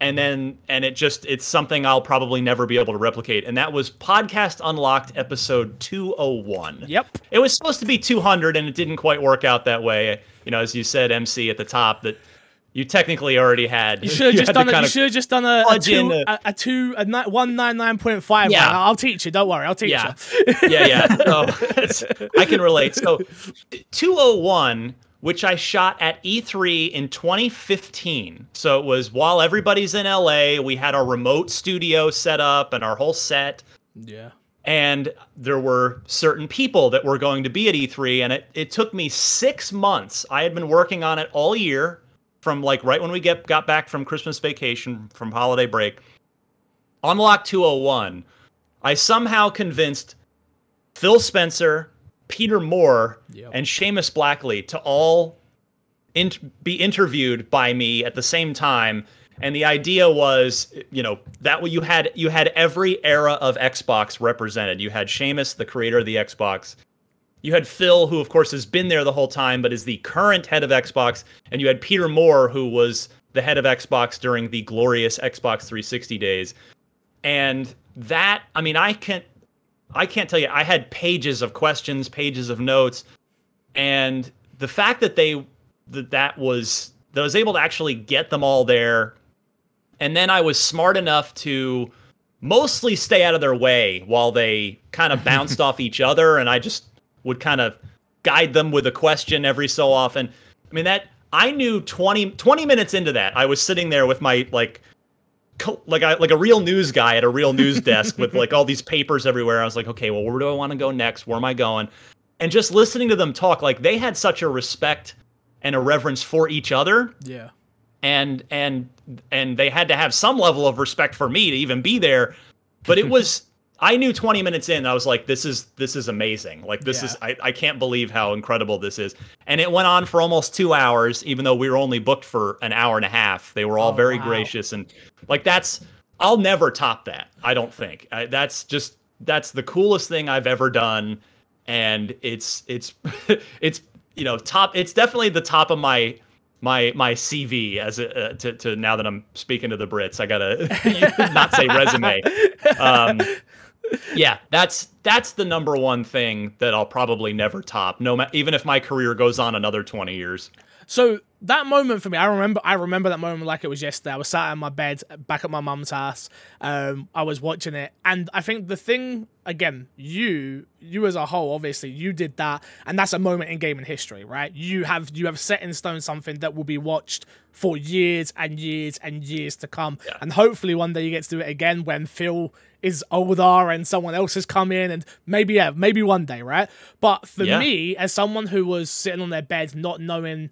and then and it just it's something I'll probably never be able to replicate and that was podcast unlocked episode 201 Yep. it was supposed to be 200 and it didn't quite work out that way you know as you said mc at the top that you technically already had You should have just done. A, you should have just done a, a two, a- a, a two, a ni- one nine nine point five. Yeah. one. I'll teach you. Don't worry. I'll teach yeah you. yeah yeah so i can relate so 201 which i shot at e3 in 2015 so it was while everybody's in la we had our remote studio set up and our whole set Yeah. and there were certain people that were going to be at E3, and it, it took me six months. I had been working on it all year, from like right when we get got back from Christmas vacation, from holiday break. Unlock 201, I somehow convinced Phil Spencer, Peter Moore, Yep. and Seamus Blackley to all in- be interviewed by me at the same time and the idea was you know that way you had you had every era of Xbox represented you had Seamus the creator of the Xbox you had Phil who of course has been there the whole time but is the current head of Xbox and you had Peter Moore who was the head of Xbox during the glorious Xbox 360 days. And that I mean I can't I can't tell you I had pages of questions pages of notes and the fact that they that that was that I was able to actually get them all there and then I was smart enough to mostly stay out of their way while they kind of bounced off each other and I just would kind of guide them with a question every so often. I mean that I knew 20 20 minutes into that I was sitting there with my like like I like a real news guy at a real news desk with like all these papers everywhere. I was like, okay, well, where do I want to go next? Where am I going? And just listening to them talk, like they had such a respect and a reverence for each other, Yeah. and and and they had to have some level of respect for me to even be there. But it was. I knew 20 minutes in, I was like, this is this is amazing. Like this is I, I can't believe how incredible this is. And it went on for almost two hours, even though we were only booked for an hour and a half. They were all Oh, very wow. gracious and like that's I'll never top that. I don't think. I, that's just that's the coolest thing I've ever done, and it's it's it's you know top. It's definitely the top of my my my CV as a, uh, to to now that I'm speaking to the Brits. I gotta not say resume. Um, yeah, that's that's the number one thing that I'll probably never top. No, ma- even if my career goes on another twenty years. So that moment for me, I remember. I remember that moment like it was yesterday. I was sat in my bed back at my mum's house. Um, I was watching it, and I think the thing again, you, you as a whole, obviously, you did that, and that's a moment in gaming history, right? You have you have set in stone something that will be watched for years and years and years to come, and hopefully one day you get to do it again when Phil is older and someone else has come in, and maybe yeah, maybe one day, right? But for Yeah. me, as someone who was sitting on their bed not knowing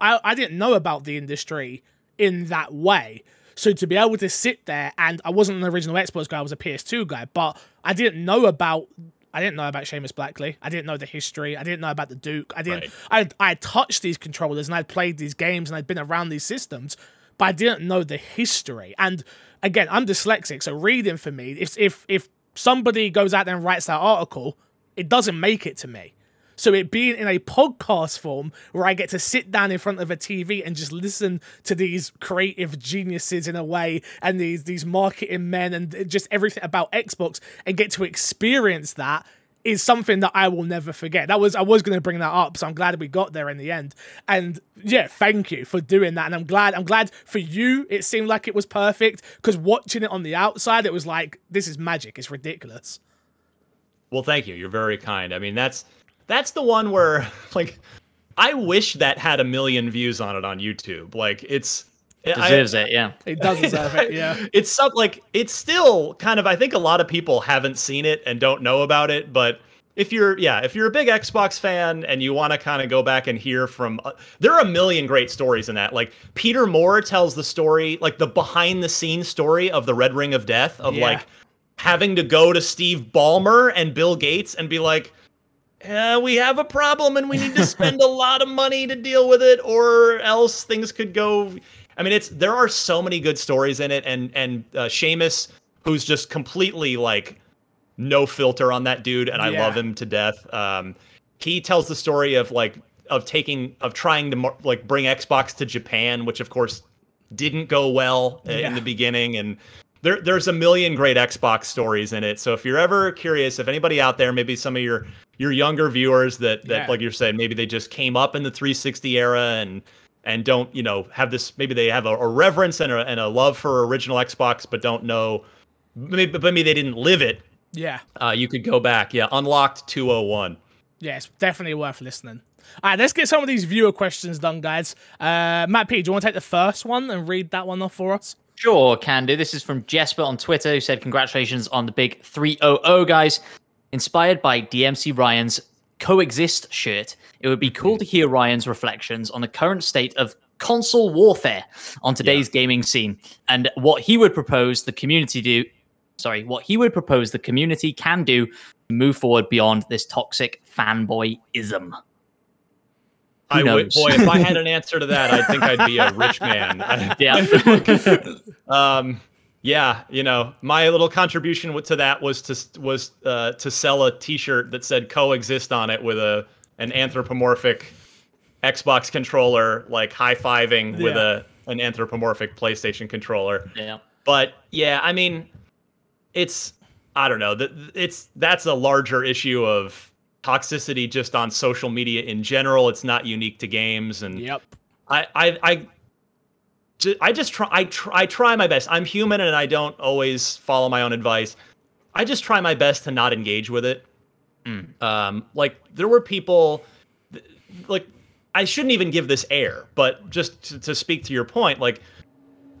I, I didn't know about the industry in that way. So to be able to sit there and I wasn't an original Xbox guy, I was a PS2 guy, but I didn't know about I didn't know about Seamus Blackley. I didn't know the history. I didn't know about the Duke. I didn't. Right. I I touched these controllers and I'd played these games and I'd been around these systems, but I didn't know the history. And again, I'm dyslexic, so reading for me, if if if somebody goes out there and writes that article, it doesn't make it to me. So it being in a podcast form where I get to sit down in front of a TV and just listen to these creative geniuses in a way and these these marketing men and just everything about Xbox and get to experience that is something that I will never forget. That was I was going to bring that up, so I'm glad we got there in the end. And yeah, thank you for doing that. And I'm glad I'm glad for you. It seemed like it was perfect because watching it on the outside, it was like this is magic. It's ridiculous. Well, thank you. You're very kind. I mean, that's that's the one where like I wish that had a million views on it on YouTube. Like it's it deserves I, it, yeah. It does deserve it, yeah. It's some like it's still kind of I think a lot of people haven't seen it and don't know about it, but if you're yeah, if you're a big Xbox fan and you want to kind of go back and hear from uh, there are a million great stories in that. Like Peter Moore tells the story, like the behind the scenes story of the Red Ring of Death of Yeah. like having to go to Steve Ballmer and Bill Gates and be like uh, we have a problem and we need to spend a lot of money to deal with it or else things could go I mean it's there are so many good stories in it and and uh, Seamus who's just completely like no filter on that dude and I Yeah. love him to death. Um he tells the story of like of taking of trying to mar- like bring Xbox to Japan which of course didn't go well uh, Yeah. in the beginning and there, there's a million great Xbox stories in it. So if you're ever curious, if anybody out there, maybe some of your your younger viewers that that Yeah. like you're saying, maybe they just came up in the 360 era and and don't you know have this maybe they have a, a reverence and a, and a love for original Xbox, but don't know maybe but maybe they didn't live it. Yeah. Uh, you could go back, yeah, unlocked 201. Yeah, it's definitely worth listening. All right, let's get some of these viewer questions done, guys. Uh, Matt P, do you want to take the first one and read that one off for us? Sure, can do. This is from Jesper on Twitter, who said, Congratulations on the big 300, guys. Inspired by DMC Ryan's Coexist shirt, it would be mm-hmm. cool to hear Ryan's reflections on the current state of console warfare on today's gaming scene and what he would propose the community do. Sorry, what he would propose the community can do to move forward beyond this toxic fanboyism. Who I would, boy, if I had an answer to that, I think I'd be a rich man. Yeah. um yeah you know my little contribution to that was to was uh, to sell a t-shirt that said coexist on it with a an anthropomorphic xbox controller like high-fiving with a an anthropomorphic playstation controller yeah. but yeah i mean it's i don't know that it's that's a larger issue of toxicity just on social media in general it's not unique to games and Yep. I I I I just try I try I try my best. I'm human and I don't always follow my own advice. I just try my best to not engage with it. Um, like there were people, like I shouldn't even give this air, but just to, to speak to your point, like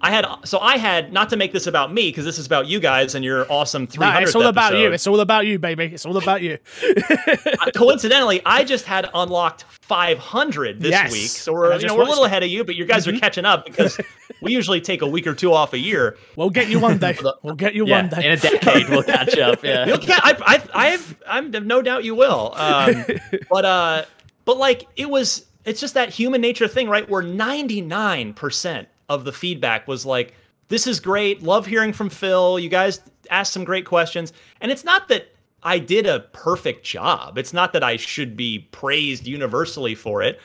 I had so I had not to make this about me because this is about you guys and your awesome 300th Nah, it's all about you. It's all about you, baby. It's all about you. Coincidentally, I just had unlocked 500 this Yes. week, so And we're you know we're a little ahead of you, but you guys are catching up because we usually take a week or two off a year. We'll get you one day. We'll get you Yeah, one day. In a decade, we'll catch up. Yeah. You'll ca- I, I, I've, I'm no doubt you will. Um, but uh, but like it was, it's just that human nature thing, right? Where 99% of the feedback was like, "This is great. Love hearing from Phil. You guys asked some great questions." And it's not that I did a perfect job. It's not that I should be praised universally for it.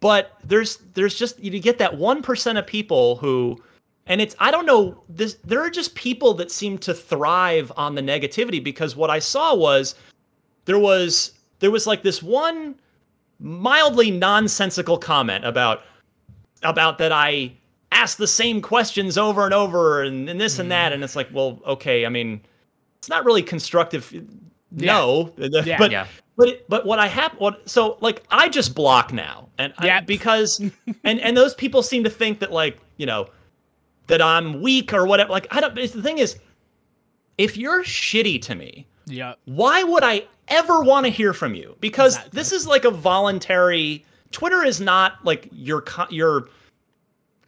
But there's there's just you get that one percent of people who and it's i don't know this there are just people that seem to thrive on the negativity because what i saw was there was there was like this one mildly nonsensical comment about about that i asked the same questions over and over and, and this and that mm. and it's like well okay i mean it's not really constructive no Yeah. but Yeah. but it, but what I have what so like I just block now and I, because and and those people seem to think that like you know that I'm weak or whatever like I don't it's, the thing is if you're shitty to me yeah. why would I ever want to hear from you because Exactly. this is like a voluntary Twitter is not like your your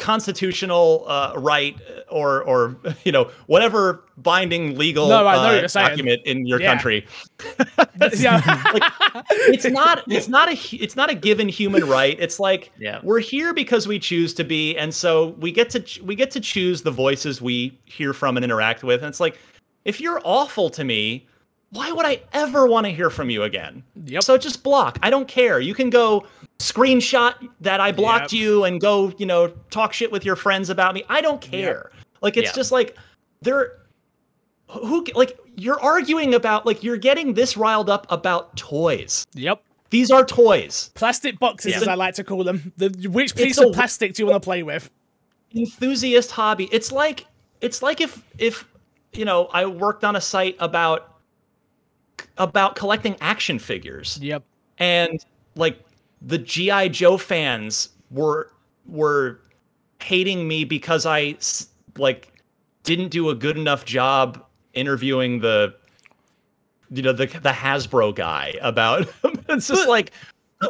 constitutional uh, right or or you know whatever binding legal No, uh, what you're saying. document in your Yeah. country yeah. like it's not it's not a it's not a given human right it's like Yeah. we're here because we choose to be and so we get to ch- we get to choose the voices we hear from and interact with and it's like if you're awful to me why would i ever want to hear from you again Yep. so just block i don't care you can go screenshot that i blocked Yep. you and go you know talk shit with your friends about me i don't care like it's Yeah. just like they're who like you're arguing about like you're getting this riled up about toys Yep. these are toys Plastic boxes, as I like to call them. The, which piece of plastic do you want to play with? enthusiast hobby it's like it's like if if you know i worked on a site about about collecting action figures. Yep. and like the gi joe fans were were hating me because I like didn't do a good enough job interviewing the you know the the hasbro guy about it's just like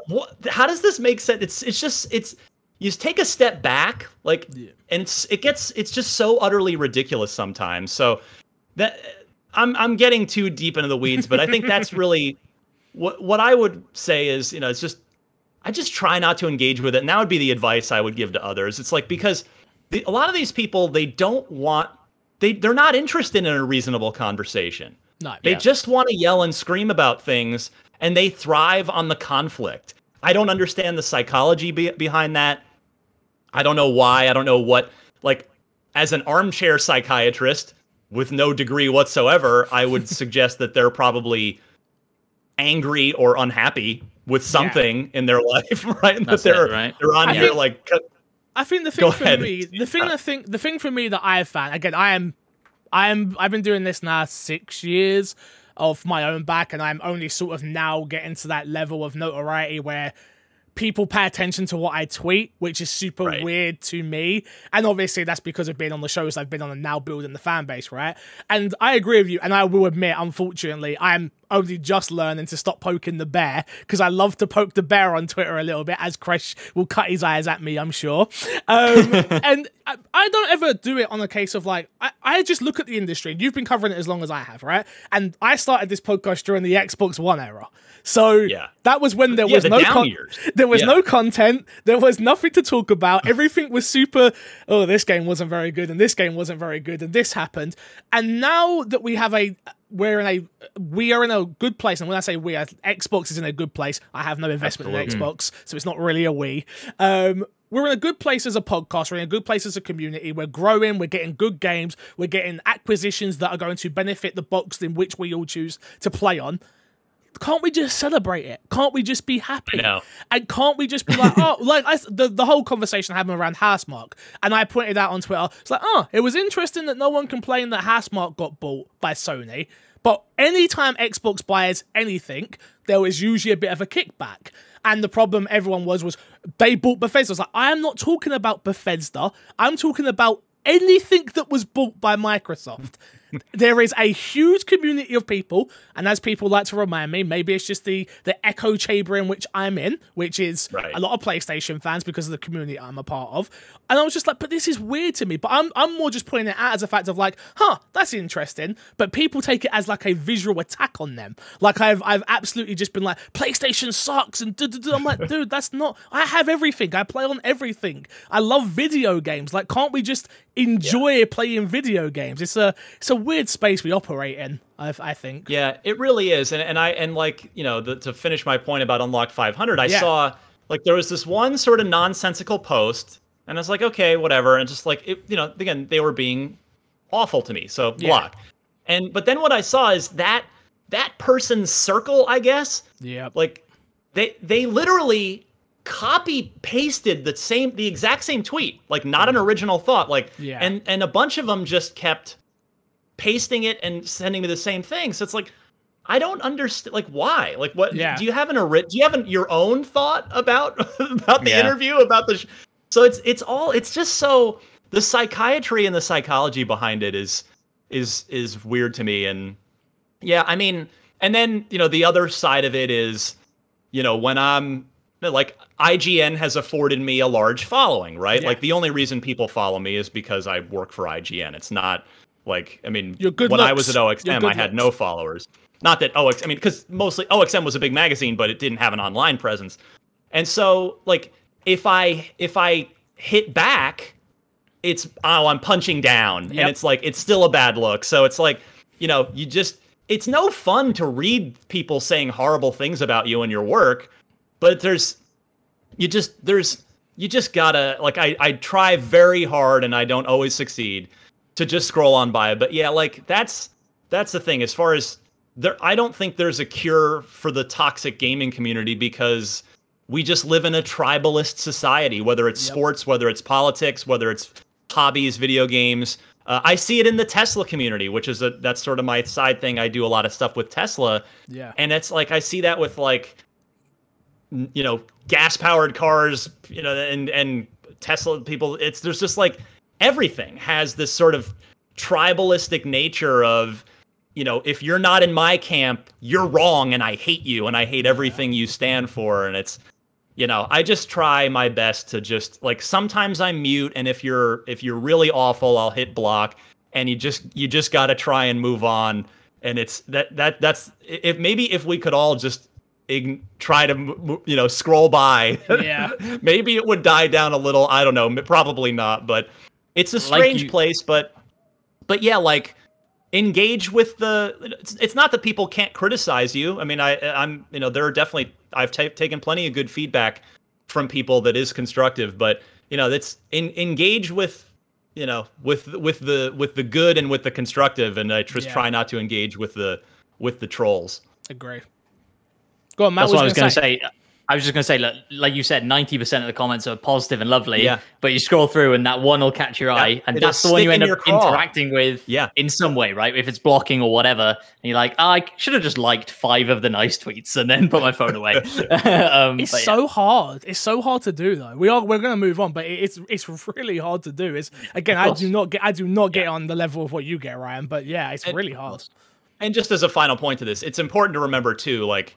what, how does this make sense? It's it's just it's you just take a step back like and it's it gets it's just so utterly ridiculous sometimes. So that i'm i'm getting too deep into the weeds but i think that's really what what i would say is you know it's just i just try not to engage with it and that would be the advice i would give to others it's like because the, a lot of these people they don't want they they're not interested in a reasonable conversation No. they yeah. just want to yell and scream about things, and they thrive on the conflict. I don't understand the psychology be- behind that. I don't know why. I don't know what, like, as an armchair psychiatrist with no degree whatsoever, I would suggest that they're probably angry or unhappy with something in their life, right? And That's that they're, it, right? they're on I here think- like, I think the thing for ahead. me, the thing I think, the thing for me that I've found, again, I am, I am, I've been doing this now six years of my own back, and I'm only sort of now getting to that level of notoriety where people pay attention to what I tweet, which is super Right. weird to me. And obviously, that's because of being on the shows I've been on and now building the fan base, right? And I agree with you. And I will admit, unfortunately, I'm only just learning to stop poking the bear because I love to poke the bear on Twitter a little bit, as Crash will cut his eyes at me, I'm sure. Um, and I, I don't ever do it on a case of like, I, I just look at the industry. You've been covering it as long as I have, right? And I started this podcast during the Xbox One era. So Yeah. that was when there Yeah, was the no con- there was Yeah. no content. There was nothing to talk about. Everything was super. Oh, this game wasn't very good, and this game wasn't very good, and this happened. And now that we have a, we're in a, we are in a good place. And when I say we, Xbox is in a good place. I have no investment in Xbox, so it's not really a we. Um, we're in a good place as a podcast. We're in a good place as a community. We're growing. We're getting good games. We're getting acquisitions that are going to benefit the box in which we all choose to play on can't we just celebrate it? Can't we just be happy? And can't we just be like, oh, like I, the the whole conversation happened around Housemarque, and I pointed out on Twitter, it's like, oh, it was interesting that no one complained that Housemarque got bought by Sony, but anytime Xbox buys anything, there was usually a bit of a kickback. And the problem everyone was was they bought Bethesda. I was like, I am not talking about Bethesda. I'm talking about anything that was bought by Microsoft. There is a huge community of people, and as people like to remind me, maybe it's just the the echo chamber in which I'm in, which is Right. a lot of PlayStation fans because of the community I'm a part of. And I was just like, but this is weird to me. But I'm I'm more just pointing it out as a fact of like, huh, that's interesting. But people take it as like a visual attack on them. Like I've I've absolutely just been like, PlayStation sucks, and duh, duh, duh. I'm like, dude, that's not. I have everything. I play on everything. I love video games. Like, can't we just enjoy playing video games? It's a it's a weird space we operate in. I I think. Yeah, it really is. And and I and like, you know, the, to finish my point about Unlock 500, I Yeah. saw like there was this one sort of nonsensical post and I was like, okay, whatever. And just like it, you know, again, they were being awful to me. So Yeah. block. And but then what I saw is that that person's circle, I guess, Yeah. like they they literally copy pasted the same the exact same tweet like not an mm. original thought like Yeah. and and a bunch of them just kept pasting it and sending me the same thing so it's like i don't understand like why like what Yeah. do you have an ori- do you have an, your own thought about about the Yeah. interview about the sh- so it's it's all it's just so the psychiatry and the psychology behind it is is is weird to me and yeah i mean and then you know the other side of it is you know when i'm like IGN has afforded me a large following, right? Yeah. Like the only reason people follow me is because I work for IGN. It's not like I mean, when I was at looks. OXM, I had looks. no followers. Not that OX, I mean, because mostly OXM was a big magazine, but it didn't have an online presence. And so, like, if I if I hit back, it's oh, I'm punching down, Yep. and it's like it's still a bad look. So it's like, you know, you just it's no fun to read people saying horrible things about you and your work, but there's you just there's you just gotta like I I try very hard and I don't always succeed to just scroll on by. But yeah, like that's that's the thing as far as there I don't think there's a cure for the toxic gaming community because we just live in a tribalist society, whether it's Yep. sports, whether it's politics, whether it's hobbies, video games. Uh, I see it in the Tesla community, which is a that's sort of my side thing. I do a lot of stuff with Tesla, Yeah. and it's like I see that with like you know gas powered cars you know and and tesla people it's there's just like everything has this sort of tribalistic nature of you know if you're not in my camp you're wrong and i hate you and i hate everything you stand for. And it's you know i just try my best to just like sometimes i mute and if you're if you're really awful i'll hit block and you just you just got to try and move on. And it's that that that's if maybe if we could all just ign- try to you know scroll by Yeah. maybe it would die down a little. I don't know. Probably not but it's a Like strange you- place but but yeah like engage with the it's, it's not that people can't criticize you i mean i i'm you know there are definitely i've ta taken plenty of good feedback from people that is constructive but you know that's in, engage with you know with with the with the good and with the constructive and i just Yeah. try not to engage with the with the trolls Agree. Go on, Matt. That's what I was going going to say. I was just going to say, look, like you said, ninety percent of the comments are positive and lovely. Yeah. But you scroll through, and that one will catch your eye, and that's the one you end up craw. interacting with. Yeah. In some way, right? If it's blocking or whatever, and you're like, oh, I should have just liked five of the nice tweets and then put my phone away. um, It's yeah. so hard. It's so hard to do though. We are we're gonna move on, but it's it's really hard to do. It's again, I do not get I do not get on the level of what you get, Ryan. But yeah, it's really hard. And just as a final point to this, it's important to remember too, like,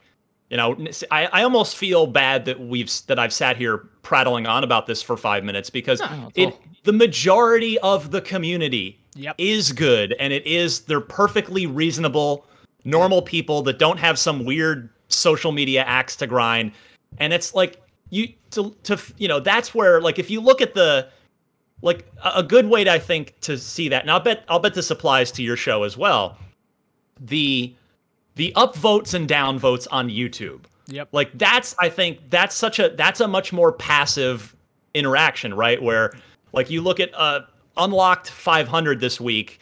you know, I, I almost feel bad that we've that I've sat here prattling on about this for five minutes because at it all. the majority of the community Yep. is good and it is they're perfectly reasonable, normal people that don't have some weird social media axe to grind. And it's like you to to you know, that's where like if you look at the like a good way to, I think to see that. Now I bet I'll bet this applies to your show as well. The the upvotes and downvotes on YouTube. Yep. Like that's I think that's such a that's a much more passive interaction, right? Where like you look at uh unlocked 500 this week,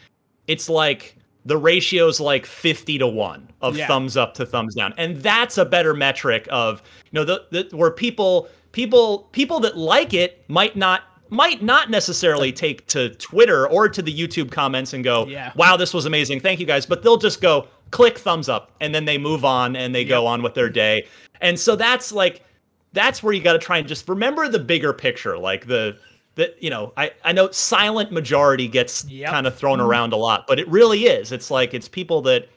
it's like the ratio's like 50 to 1 of Yeah. thumbs up to thumbs down. And that's a better metric of you know the, the where people people people that like it might not might not necessarily take to Twitter or to the YouTube comments and go, Yeah. "Wow, this was amazing. Thank you guys." But they'll just go click thumbs up and then they move on and they go on with their day. And so that's like that's where you got to try and just remember the bigger picture, like the that you know, I I know silent majority gets Yep. kind of thrown mm-hmm. around a lot, but it really is. It's like it's people that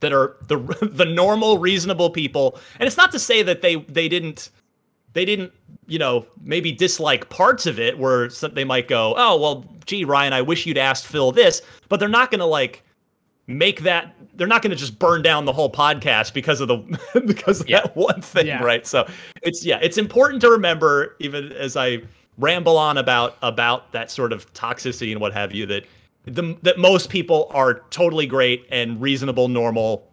that are the the normal reasonable people. And it's not to say that they they didn't they didn't you know maybe dislike parts of it where some, they might go oh well gee ryan i wish you'd asked phil this but they're not going to like make that they're not going to just burn down the whole podcast because of the because of Yeah. that one thing Yeah. right so it's yeah it's important to remember even as i ramble on about about that sort of toxicity and what have you that the, that most people are totally great and reasonable normal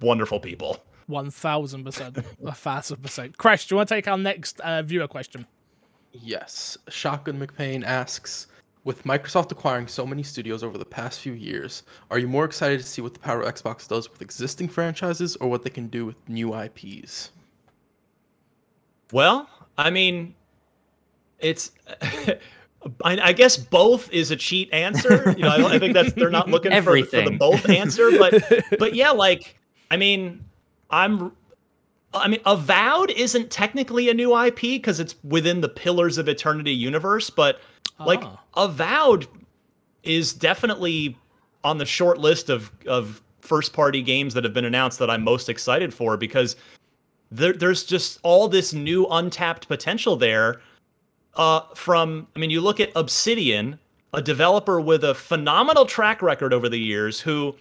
wonderful people One thousand percent, a thousand percent. Crash, do you want to take our next uh, viewer question? Yes. Shotgun McPain asks With Microsoft acquiring so many studios over the past few years, are you more excited to see what the power of Xbox does with existing franchises or what they can do with new IPs? Well, I mean, it's. I, I guess both is a cheat answer. You know, I, I think that's they're not looking for, the- for the both answer, but but yeah, like I mean, I'm. I mean, Avowed isn't technically a new IP because it's within the Pillars of Eternity universe, but like Ah. Avowed is definitely on the short list of of first party games that have been announced that I'm most excited for because there, there's just all this new untapped potential there. Uh, from I mean, you look at Obsidian, a developer with a phenomenal track record over the years, who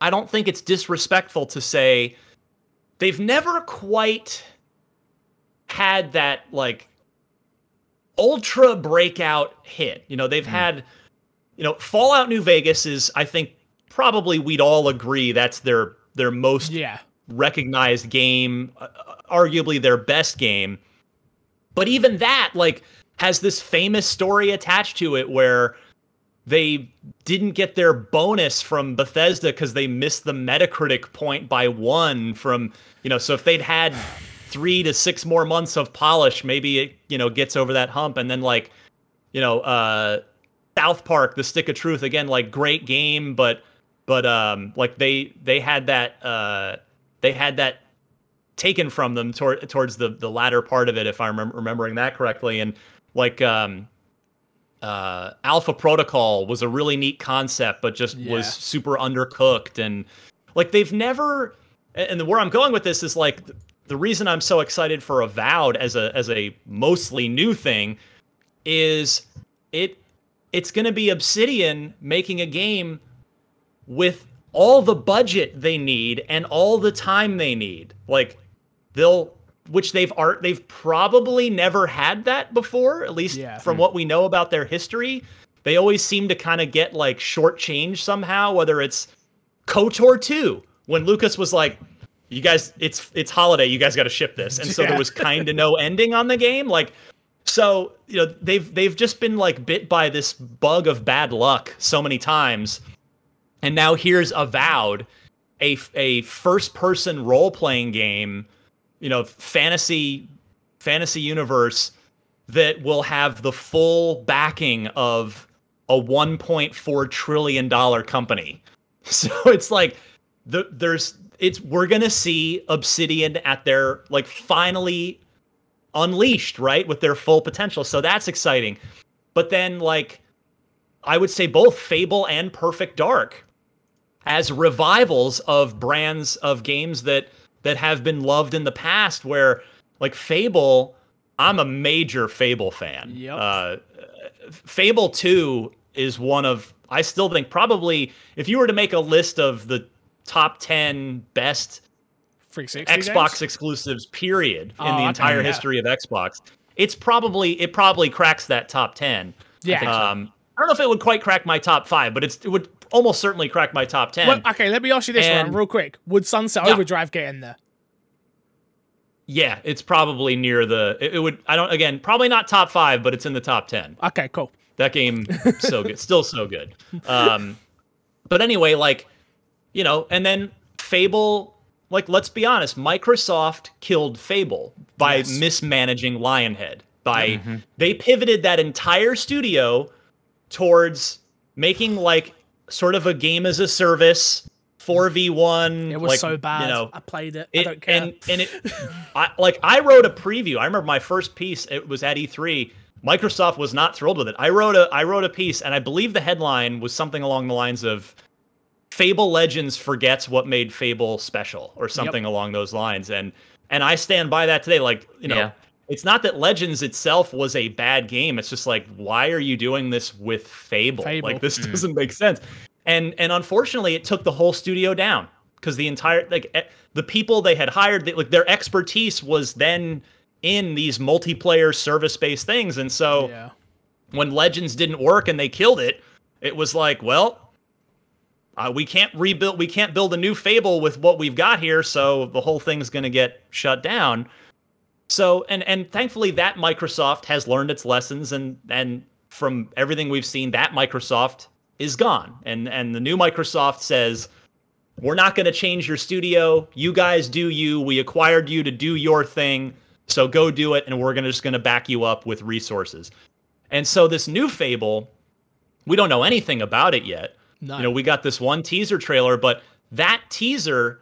I don't think it's disrespectful to say they've never quite had that like ultra breakout hit. You know, they've had, you know, Fallout New Vegas is, I think, probably we'd all agree that's their their most Yeah. recognized game, uh, arguably their best game. But even that, like, has this famous story attached to it where they didn't get their bonus from Bethesda because they missed the Metacritic point by one from, you know, so if they'd had three to six more months of polish, maybe it, you know, gets over that hump. And then, like, you know, uh, South Park, The Stick of Truth, again, like, great game, but, but, um, like, they, they had that, uh, they had that taken from them tor- towards the the latter part of it, if I'm remem- remembering that correctly. And like um, uh, Alpha Protocol was a really neat concept, but just Yeah. was super undercooked. And like they've never. And the where I'm going with this is like the reason I'm so excited for Avowed as a as a mostly new thing is it it's going to be Obsidian making a game with all the budget they need and all the time they need. Like they'll which they've art they've probably never had that before, at least Yeah. from hmm. what we know about their history. They always seem to kind of get like shortchanged somehow, whether it's KOTOR 2, when Lucas was like, You guys, it's it's holiday, you guys gotta ship this. And so Yeah. there was kind of no ending on the game. Like so, you know, they've they've just been like bit by this bug of bad luck so many times and now here's Avowed, a a first person role playing game, you know, fantasy fantasy universe that will have the full backing of a 1.4 trillion dollar company. So it's like the, there's it's we're going to see Obsidian at their like finally unleashed, right? With their full potential. So that's exciting. But then like I would say both Fable and Perfect Dark as revivals of brands of games that that have been loved in the past where like Fable I'm a major Fable fan. Yep. Uh, Fable 2 is one of I still think probably if you were to make a list of the top 10 best 360 Xbox games? exclusives period in Oh, the okay, entire yeah. history of Xbox. It's probably it probably cracks that top 10. Yeah. so. Um I don't know if it would quite crack my top 5, but it's it would almost certainly crack my top 10. Well, okay, let me ask you this And- one real quick. Would Sunset Yeah. Overdrive get in there? Yeah, it's probably near the it, it would I don't again, probably not top 5, but it's in the top 10. Okay, cool. That game so good, still so good. Um, but anyway, like you know, and then Fable. Like, let's be honest, Microsoft killed Fable by Yes. mismanaging Lionhead. By mm-hmm. they pivoted that entire studio towards making like sort of a game as a service, four v one. It was like, so bad. You know, I played it. it, I don't care. And and it, I like I wrote a preview. I remember my first piece. It was at E3. Microsoft was not thrilled with it. I wrote a I wrote a piece, and I believe the headline was something along the lines of "Fable Legends forgets what made Fable special" or something along those lines. And and I stand by that today. Like you know. Yeah. It's not that Legends itself was a bad game. It's just like, why are you doing this with Fable? Fable. Like this hmm. doesn't make sense. And and unfortunately, it took the whole studio down because the entire like e- the people they had hired, they, like their expertise was then in these multiplayer service-based things. And so yeah. when Legends didn't work and they killed it, it was like, well, uh, we can't rebuild, we can't build a new Fable with what we've got here, so the whole thing's going to get shut down. So, and and thankfully that Microsoft has learned its lessons, and and from everything we've seen, that Microsoft is gone, and and the new Microsoft says. We're not going to change your studio. You guys do you. We acquired you to do your thing. So go do it, and we're gonna just going to back you up with resources. And so this new Fable, we don't know anything about it yet. No. You know, we got this one teaser trailer, but that teaser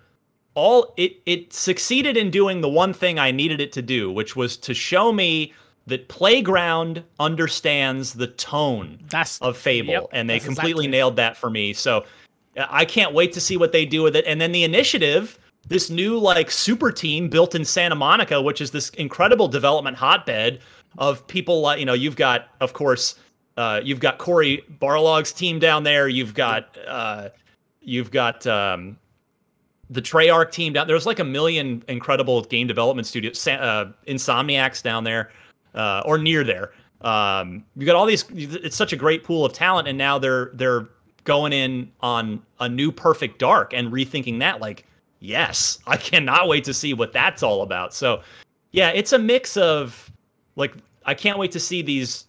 all it it succeeded in doing the one thing I needed it to do, which was to show me that Playground understands the tone That's of Fable, yep, and they completely exactly nailed that for me. So uh, I can't wait to see what they do with it. And then the initiative, this new like super team built in Santa Monica, which is this incredible development hotbed of people like you know you've got of course uh, you've got Cory Barlog's team down there. You've got uh, you've got um, the Treyarch team down. There's like a million incredible game development studios, uh, Insomniacs down there, uh, or near there. Um, you got all these. It's such a great pool of talent, and now they're they're going in on a new Perfect Dark and rethinking that. Like, yes, I cannot wait to see what that's all about. So, yeah, it's a mix of like I can't wait to see these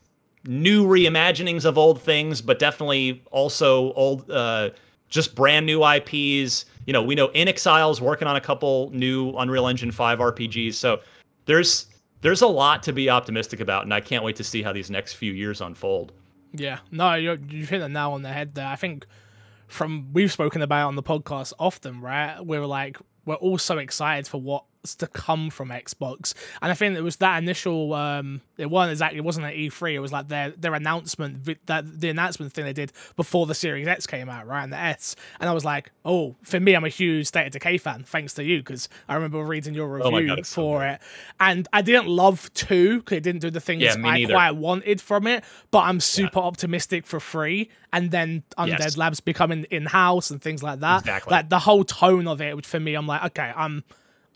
new reimaginings of old things, but definitely also old, uh, just brand new IPs. You know, we know inXile's working on a couple new Unreal Engine 5 RPGs. So there's there's a lot to be optimistic about, and I can't wait to see how these next few years unfold. Yeah, no, you you've hit the nail on the head there. I think from we've spoken about on the podcast often, right? We're like we're all so excited for what to come from Xbox. And I think it was that initial um it wasn't exactly it wasn't at E3, it was like their their announcement that the announcement thing they did before the Series X came out, right? And the S. And I was like, "Oh, for me I'm a huge State of Decay fan thanks to you because I remember reading your review oh God, for so it. And I didn't love 2 because it didn't do the things yeah, I neither. quite wanted from it, but I'm super yeah. optimistic for 3 and then Undead yes. Labs becoming in-house and things like that. Exactly. Like the whole tone of it for me I'm like, "Okay, I'm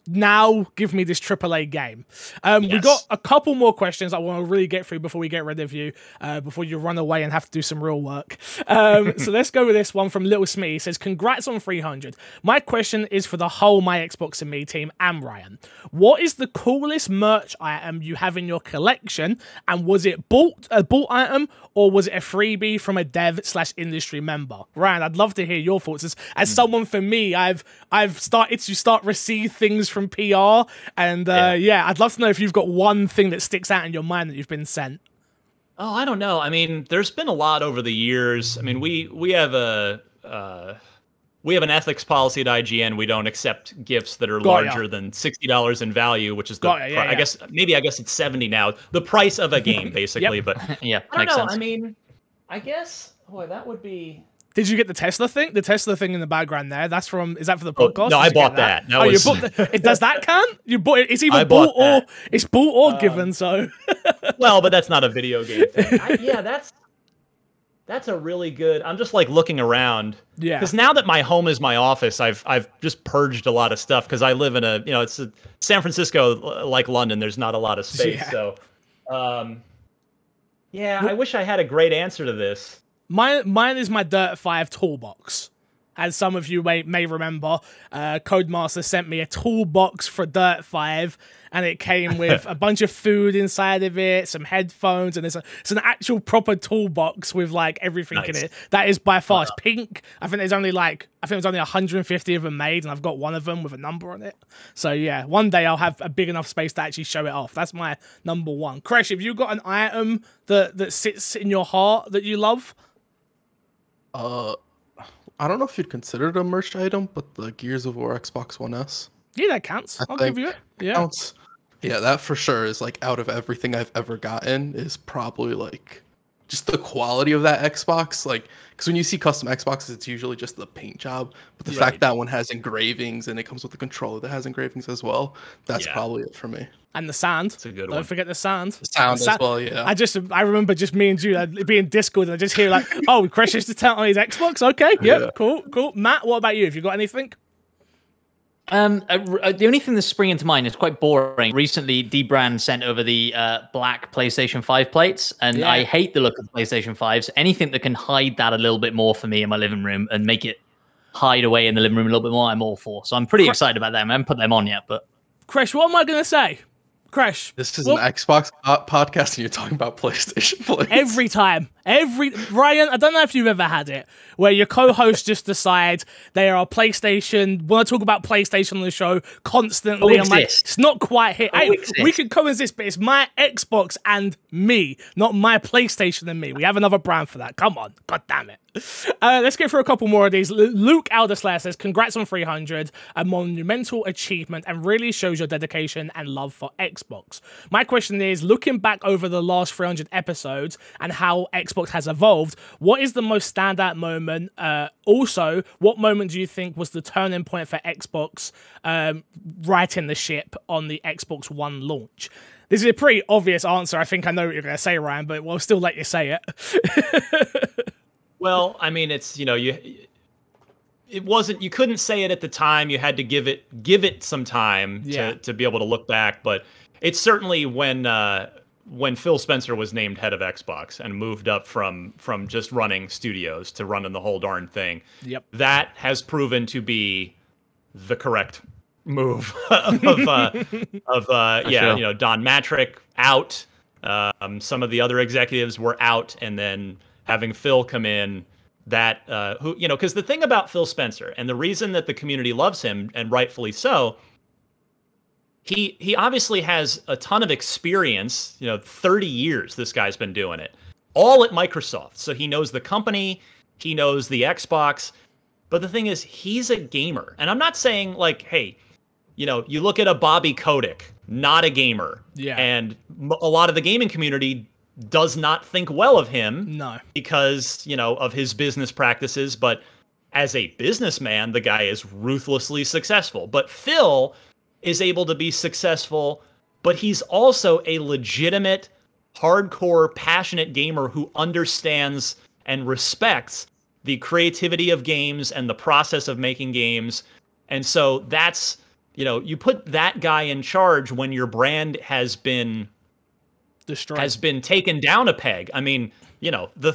now give me this AAA game. Um, yes. We got a couple more questions I want to really get through before we get rid of you, uh, before you run away and have to do some real work. Um, so let's go with this one from Little Smee. He says, Congrats on 300. My question is for the whole My Xbox and Me team and Ryan. What is the coolest merch item you have in your collection? And was it bought a bought item or was it a freebie from a dev slash industry member? Ryan, I'd love to hear your thoughts. As, as mm. someone for me, I've I've started to start receive things from PR. And uh, yeah. yeah, I'd love to know if you've got one thing that sticks out in your mind that you've been sent. Oh, I don't know. I mean, there's been a lot over the years. I mean, we we have a uh, we have an ethics policy at IGN. We don't accept gifts that are Got larger ya. than sixty dollars in value, which is the yeah, yeah. I guess maybe I guess it's seventy now. The price of a game, basically. yep. But yeah, I don't know. Sense. I mean, I guess boy, that would be did you get the Tesla thing? The Tesla thing in the background there. That's from. Is that for the oh, podcast? Oh, no, I bought that. that. oh, was... you bought the, it, does that count? You bought it. It's either bought, or it's bought or um, given. So. well, but that's not a video game thing. I, yeah, that's that's a really good. I'm just like looking around. Yeah. Because now that my home is my office, I've I've just purged a lot of stuff because I live in a you know it's a, San Francisco like London. There's not a lot of space. Yeah. So, um, yeah, I wish I had a great answer to this. Mine, mine is my Dirt 5 toolbox. As some of you may, may remember, uh, Codemaster sent me a toolbox for Dirt 5, and it came with a bunch of food inside of it, some headphones, and it's, a, it's an actual proper toolbox with like everything nice. in it. That is by far uh, pink. I think there's only like, I think there's only 150 of them made, and I've got one of them with a number on it. So yeah, one day I'll have a big enough space to actually show it off. That's my number one. Crash, have you got an item that, that sits in your heart that you love? Uh, I don't know if you'd consider it a merch item, but the Gears of War Xbox One S. Yeah, that counts. I will give you it. Yeah. Counts. Yeah, that for sure is like out of everything I've ever gotten is probably like just the quality of that Xbox. Like, because when you see custom Xboxes, it's usually just the paint job. But the right. fact that one has engravings and it comes with a controller that has engravings as well, that's yeah. probably it for me and the sand. It's a good Don't one. forget the sand. The sound, the as well, yeah. I just I remember just me and you uh, being Discord, and I just hear like, "Oh, Crash is to tell on his Xbox." Okay, yep, yeah, cool, cool. Matt, what about you? Have you got anything? Um, uh, uh, the only thing that's springing to mind is quite boring. Recently, Dbrand sent over the uh, black PlayStation 5 plates, and yeah. I hate the look of PlayStation 5s. Anything that can hide that a little bit more for me in my living room and make it hide away in the living room a little bit more, I'm all for. So I'm pretty excited about them. I haven't put them on yet, but. Chris, what am I going to say? Crash. This is well, an Xbox podcast, and you're talking about PlayStation. Please. Every time, every Ryan. I don't know if you've ever had it where your co-host just decide they are a PlayStation. Want to talk about PlayStation on the show constantly? I'm like, it's not quite here. Hey, we can coexist, but it's my Xbox and me, not my PlayStation and me. We have another brand for that. Come on, god damn it. Uh, let's go through a couple more of these. Luke Alderslayer says, Congrats on 300, a monumental achievement and really shows your dedication and love for Xbox. My question is looking back over the last 300 episodes and how Xbox Xbox has evolved. What is the most standout moment? Uh, also, what moment do you think was the turning point for Xbox um, righting the ship on the Xbox One launch? This is a pretty obvious answer. I think I know what you're going to say, Ryan, but we'll still let you say it. well, I mean, it's you know you. It wasn't. You couldn't say it at the time. You had to give it give it some time Yeah. to to be able to look back. But it's certainly when uh, when Phil Spencer was named head of Xbox and moved up from from just running studios to running the whole darn thing. Yep. That has proven to be the correct move of uh, of uh, yeah, you know, Don Mattrick out. Um, some of the other executives were out, and then having Phil come in. That uh, who you know, because the thing about Phil Spencer and the reason that the community loves him, and rightfully so, he he obviously has a ton of experience. You know, thirty years this guy's been doing it, all at Microsoft. So he knows the company, he knows the Xbox. But the thing is, he's a gamer, and I'm not saying like, hey, you know, you look at a Bobby Kotick, not a gamer, Yeah. and a lot of the gaming community does not think well of him No. because you know of his business practices but as a businessman the guy is ruthlessly successful but phil is able to be successful but he's also a legitimate hardcore passionate gamer who understands and respects the creativity of games and the process of making games and so that's you know you put that guy in charge when your brand has been Destroyed. has been taken down a peg. I mean, you know, the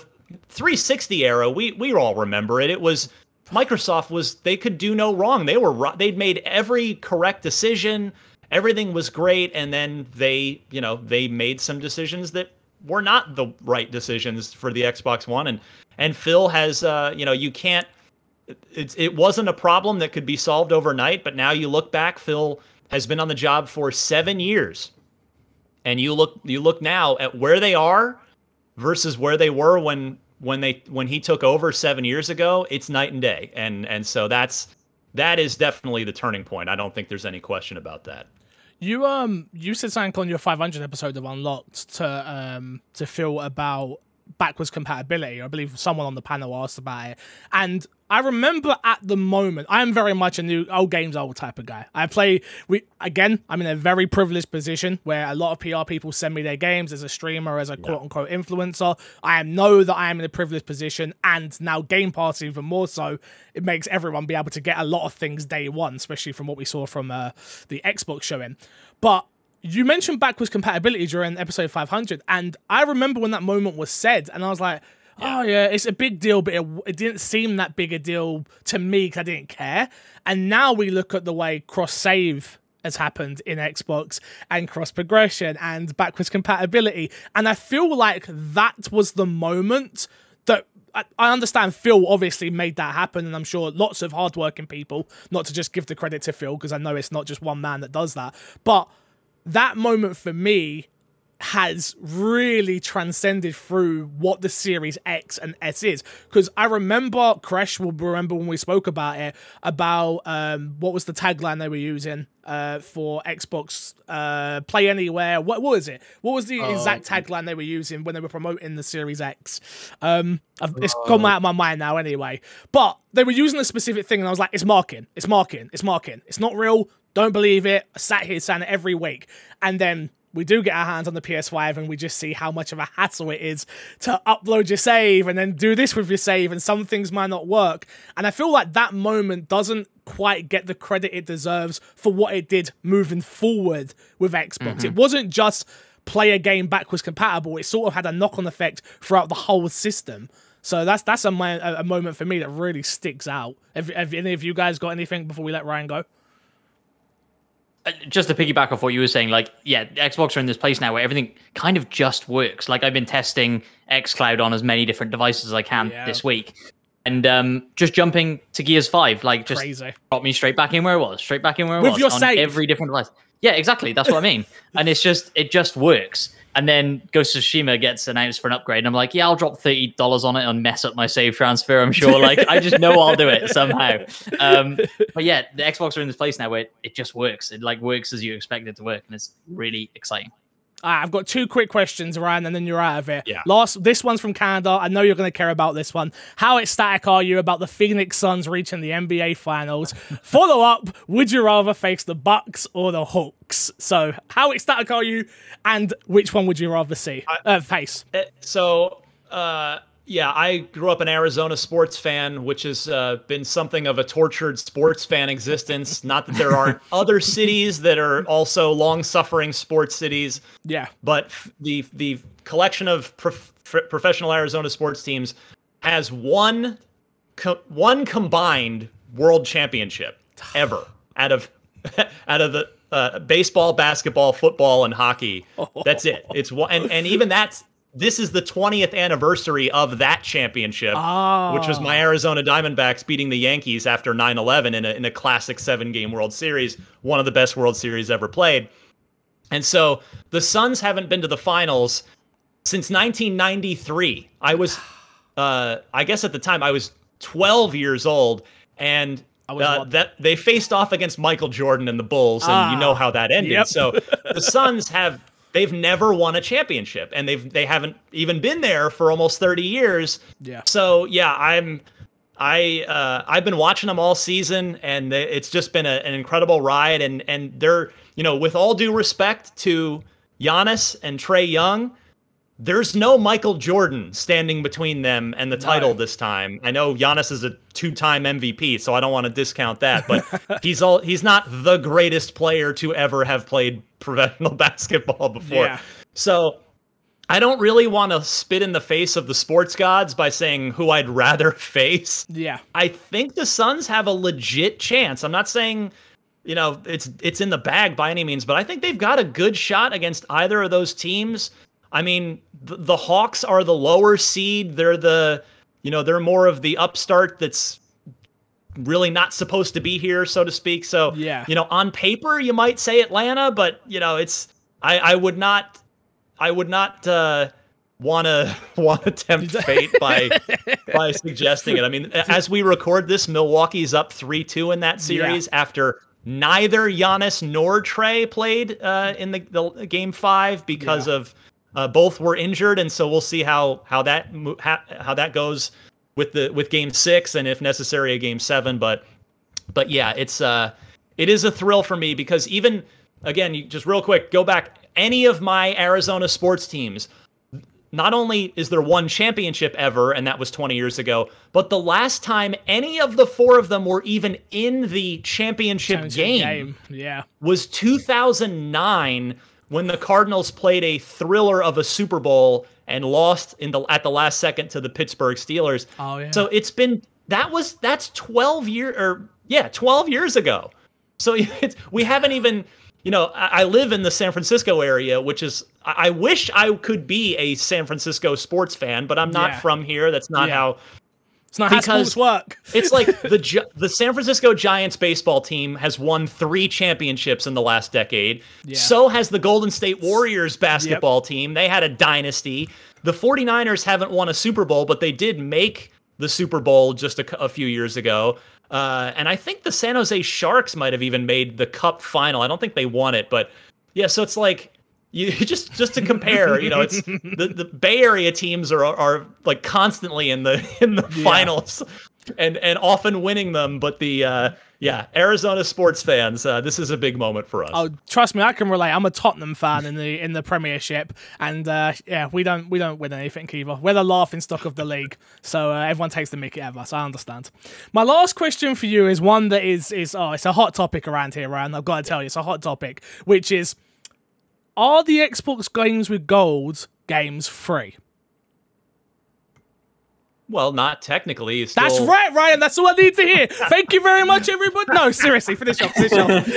360 era, we we all remember it. It was Microsoft was they could do no wrong. They were they'd made every correct decision. Everything was great and then they, you know, they made some decisions that were not the right decisions for the Xbox One and and Phil has uh, you know, you can't it's it wasn't a problem that could be solved overnight, but now you look back, Phil has been on the job for 7 years and you look you look now at where they are versus where they were when when they when he took over 7 years ago it's night and day. And and so that's that is definitely the turning point. I don't think there's any question about that. You um you said something on your 500 episode of Unlocked to um to Phil about backwards compatibility. I believe someone on the panel asked about it, and I remember at the moment I am very much a new old games old type of guy. I play we again. I'm in a very privileged position where a lot of PR people send me their games as a streamer, as a quote unquote influencer. I know that I am in a privileged position, and now Game Pass even more so. It makes everyone be able to get a lot of things day one, especially from what we saw from uh, the Xbox showing. But you mentioned backwards compatibility during episode 500, and I remember when that moment was said, and I was like, oh yeah, it's a big deal, but it, it didn't seem that big a deal to me because I didn't care. And now we look at the way cross save has happened in Xbox and cross progression and backwards compatibility, and I feel like that was the moment that I I understand Phil obviously made that happen, and I'm sure lots of hardworking people, not to just give the credit to Phil, because I know it's not just one man that does that, but that moment for me has really transcended through what the Series X and S is. Because I remember, Crash will remember when we spoke about it, about um, what was the tagline they were using uh, for Xbox uh, Play Anywhere. What, what was it? What was the exact tagline they were using when they were promoting the Series X? Um, I've, it's gone out of my mind now anyway. But they were using a specific thing, and I was like, it's marking, it's marking, it's marking. It's not real. Don't believe it. I sat here saying it every week. And then we do get our hands on the PS5 and we just see how much of a hassle it is to upload your save and then do this with your save and some things might not work. And I feel like that moment doesn't quite get the credit it deserves for what it did moving forward with Xbox. Mm-hmm. It wasn't just play a game backwards compatible, it sort of had a knock-on effect throughout the whole system. So that's that's a, a a moment for me that really sticks out. Have, have any of you guys got anything before we let Ryan go? Uh, just to piggyback off what you were saying, like, yeah, Xbox are in this place now where everything kind of just works. Like, I've been testing xCloud on as many different devices as I can Yeah. this week. And um, just jumping to Gears 5, like, just Crazy. brought me straight back in where it was, straight back in where it With was your on save. every different device. Yeah, exactly. That's what I mean. and it's just, it just works. And then Ghost of Tsushima gets announced for an upgrade, and I'm like, yeah, I'll drop thirty dollars on it and mess up my save transfer. I'm sure. Like, I just know I'll do it somehow. Um, but yeah, the Xbox are in this place now where it, it just works. It like works as you expect it to work, and it's really exciting. Right, I've got two quick questions, Ryan, and then you're out of it. Yeah. Last, this one's from Canada. I know you're going to care about this one. How ecstatic are you about the Phoenix Suns reaching the NBA Finals? Follow up: Would you rather face the Bucks or the Hawks? So, how ecstatic are you, and which one would you rather see uh, face? Uh, So, uh, yeah, I grew up an Arizona sports fan, which has uh, been something of a tortured sports fan existence. Not that there aren't other cities that are also long-suffering sports cities, Yeah, but f- the the collection of prof- professional Arizona sports teams has one co- one combined world championship ever out of out of the uh, baseball, basketball, football, and hockey. That's it. It's one, and and even that's this is the 20th anniversary of that championship, which was my Arizona Diamondbacks beating the Yankees after 9/11 in a in a classic seven game World Series, one of the best World Series ever played. And so the Suns haven't been to the finals since 1993. I was, uh, I guess at the time I was 12 years old, and uh, that they faced off against Michael Jordan and the Bulls, and you know how that ended. yep. So the Suns have they've never won a championship, and they've they haven't even been there for almost 30 years. Yeah. So yeah, I'm. I uh, I've been watching them all season, and they- it's just been a, an incredible ride. And and they're you know, with all due respect to Giannis and Trae Young, there's no Michael Jordan standing between them and the title this time. I know Giannis is a two-time MVP, so I don't want to discount that, but he's all he's not the greatest player to ever have played professional basketball before. Yeah. So I don't really want to spit in the face of the sports gods by saying who I'd rather face. yeah, I think the Suns have a legit chance. I'm not saying, you know, it's it's in the bag by any means, but I think they've got a good shot against either of those teams. I mean, the, the Hawks are the lower seed. They're the, you know, they're more of the upstart that's really not supposed to be here, so to speak. So, Yeah. you know, on paper you might say Atlanta, but you know, it's I I would not I would not uh want to want to tempt fate by by suggesting it. I mean, as we record this, Milwaukee's up three two in that series after neither Giannis nor Trae played uh, in the, the game five because of uh, both were injured, and so we'll see how how that how, how that goes with the with game six and if necessary a game seven. But but yeah, it's uh it is a thrill for me because even again, you just real quick, go back any of my Arizona sports teams. Not only is there one championship ever, and that was 20 years ago, but the last time any of the four of them were even in the championship, Championship game, Yeah, was 2009 when the Cardinals played a thriller of a Super Bowl and lost in the at the last second to the Pittsburgh Steelers. Oh, yeah. So it's been that was that's 12 year or yeah, 12 years ago. So it's, we haven't even you know, I, I live in the San Francisco area, which is I, I wish I could be a San Francisco sports fan, but I'm not Yeah. from here. That's not Yeah. how it's not how Because- work. it's like the the San Francisco Giants baseball team has won three championships in the last decade. So has the Golden State Warriors basketball team. They had a dynasty. The 49ers haven't won a Super Bowl, but they did make the Super Bowl just a, a few years ago. Uh, and I think the San Jose Sharks might have even made the Cup final. I don't think they won it, but yeah. So it's like you just just to compare, you know, it's the, the Bay Area teams are are like constantly in the in the finals and and often winning them. But the uh, yeah, Arizona sports fans, uh, this is a big moment for us. Oh, trust me, I can relate. I'm a Tottenham fan in the in the Premiership, and uh, yeah, we don't we don't win anything either. We're the laughing stock of the league, so uh, everyone takes the mickey out of us. I understand. My last question for you is one that is is oh, it's a hot topic around here, Ryan. I've got to tell you, it's a hot topic, which is are the Xbox games with gold games free? well, not technically. It's That's right, Ryan. That's all I need to hear. Thank you very much, everybody. No, seriously, finish off. Finish off.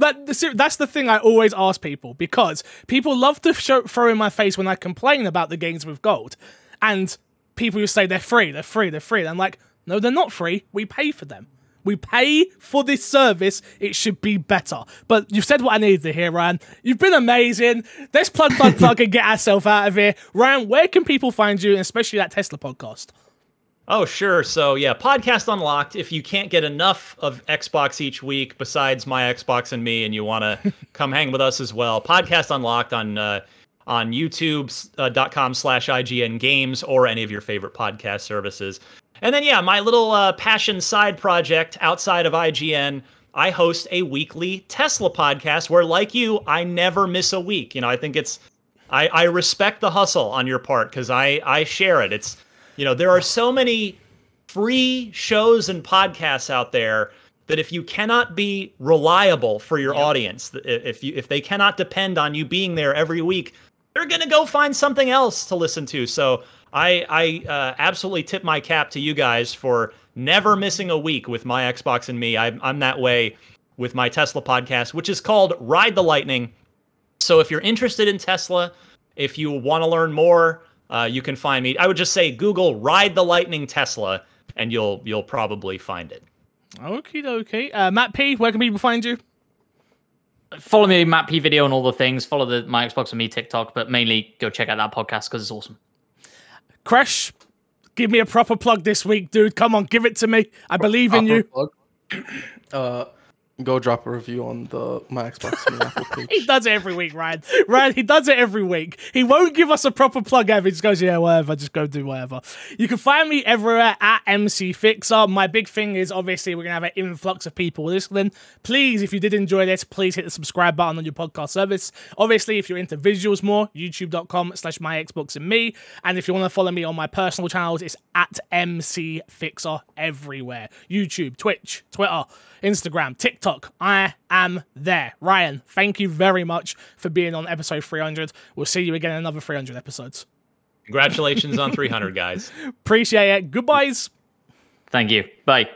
that, that's the thing I always ask people because people love to show, throw in my face when I complain about the games with gold, and people who say they're free, they're free, they're free. And I'm like, no, they're not free. We pay for them. We pay for this service. It should be better. But you've said what I needed to hear, Ryan. You've been amazing. Let's plug, plug, plug, and get ourselves out of here. Ryan, where can people find you, especially that Tesla podcast? Oh, sure. So, yeah, Podcast Unlocked. If you can't get enough of Xbox each week, besides my Xbox and me, and you want to come hang with us as well, Podcast Unlocked on uh, on YouTube.com slash IGN Games or any of your favorite podcast services. And then, yeah, my little uh, passion side project outside of IGN. I host a weekly Tesla podcast where, like you, I never miss a week. You know, I think it's, I, I respect the hustle on your part because I, I share it. It's, you know, there are so many free shows and podcasts out there that if you cannot be reliable for your yep. audience, if you if they cannot depend on you being there every week, they're gonna go find something else to listen to. So I I uh, absolutely tip my cap to you guys for never missing a week with my Xbox and me. I'm I'm that way with my Tesla podcast, which is called Ride the Lightning. So if you're interested in Tesla, if you want to learn more, uh, you can find me. I would just say Google "Ride the Lightning Tesla" and you'll you'll probably find it. Okay, okay. Uh, Matt P, where can people find you? Follow me, Matt P video, and all the things. Follow the my Xbox and me TikTok, but mainly go check out that podcast because it's awesome. Crash, give me a proper plug this week, dude. Come on, give it to me. I believe proper in you. Plug. Uh, go drop a review on the my Xbox and Apple page. he does it every week, Ryan. Ryan, he does it every week. He won't give us a proper plug ever. He just goes, yeah, whatever, just go do whatever. You can find me everywhere at MC Fixer. My big thing is obviously we're gonna have an influx of people listening. Please, if you did enjoy this, please hit the subscribe button on your podcast service. Obviously, if you're into visuals more, youtube.com slash my Xbox and me. And if you want to follow me on my personal channels, it's at MC Fixer everywhere. YouTube, Twitch, Twitter. Instagram, TikTok. I am there. Ryan, thank you very much for being on episode 300. We'll see you again in another 300 episodes. Congratulations on 300, guys. Appreciate it. Goodbyes. Thank you. Bye.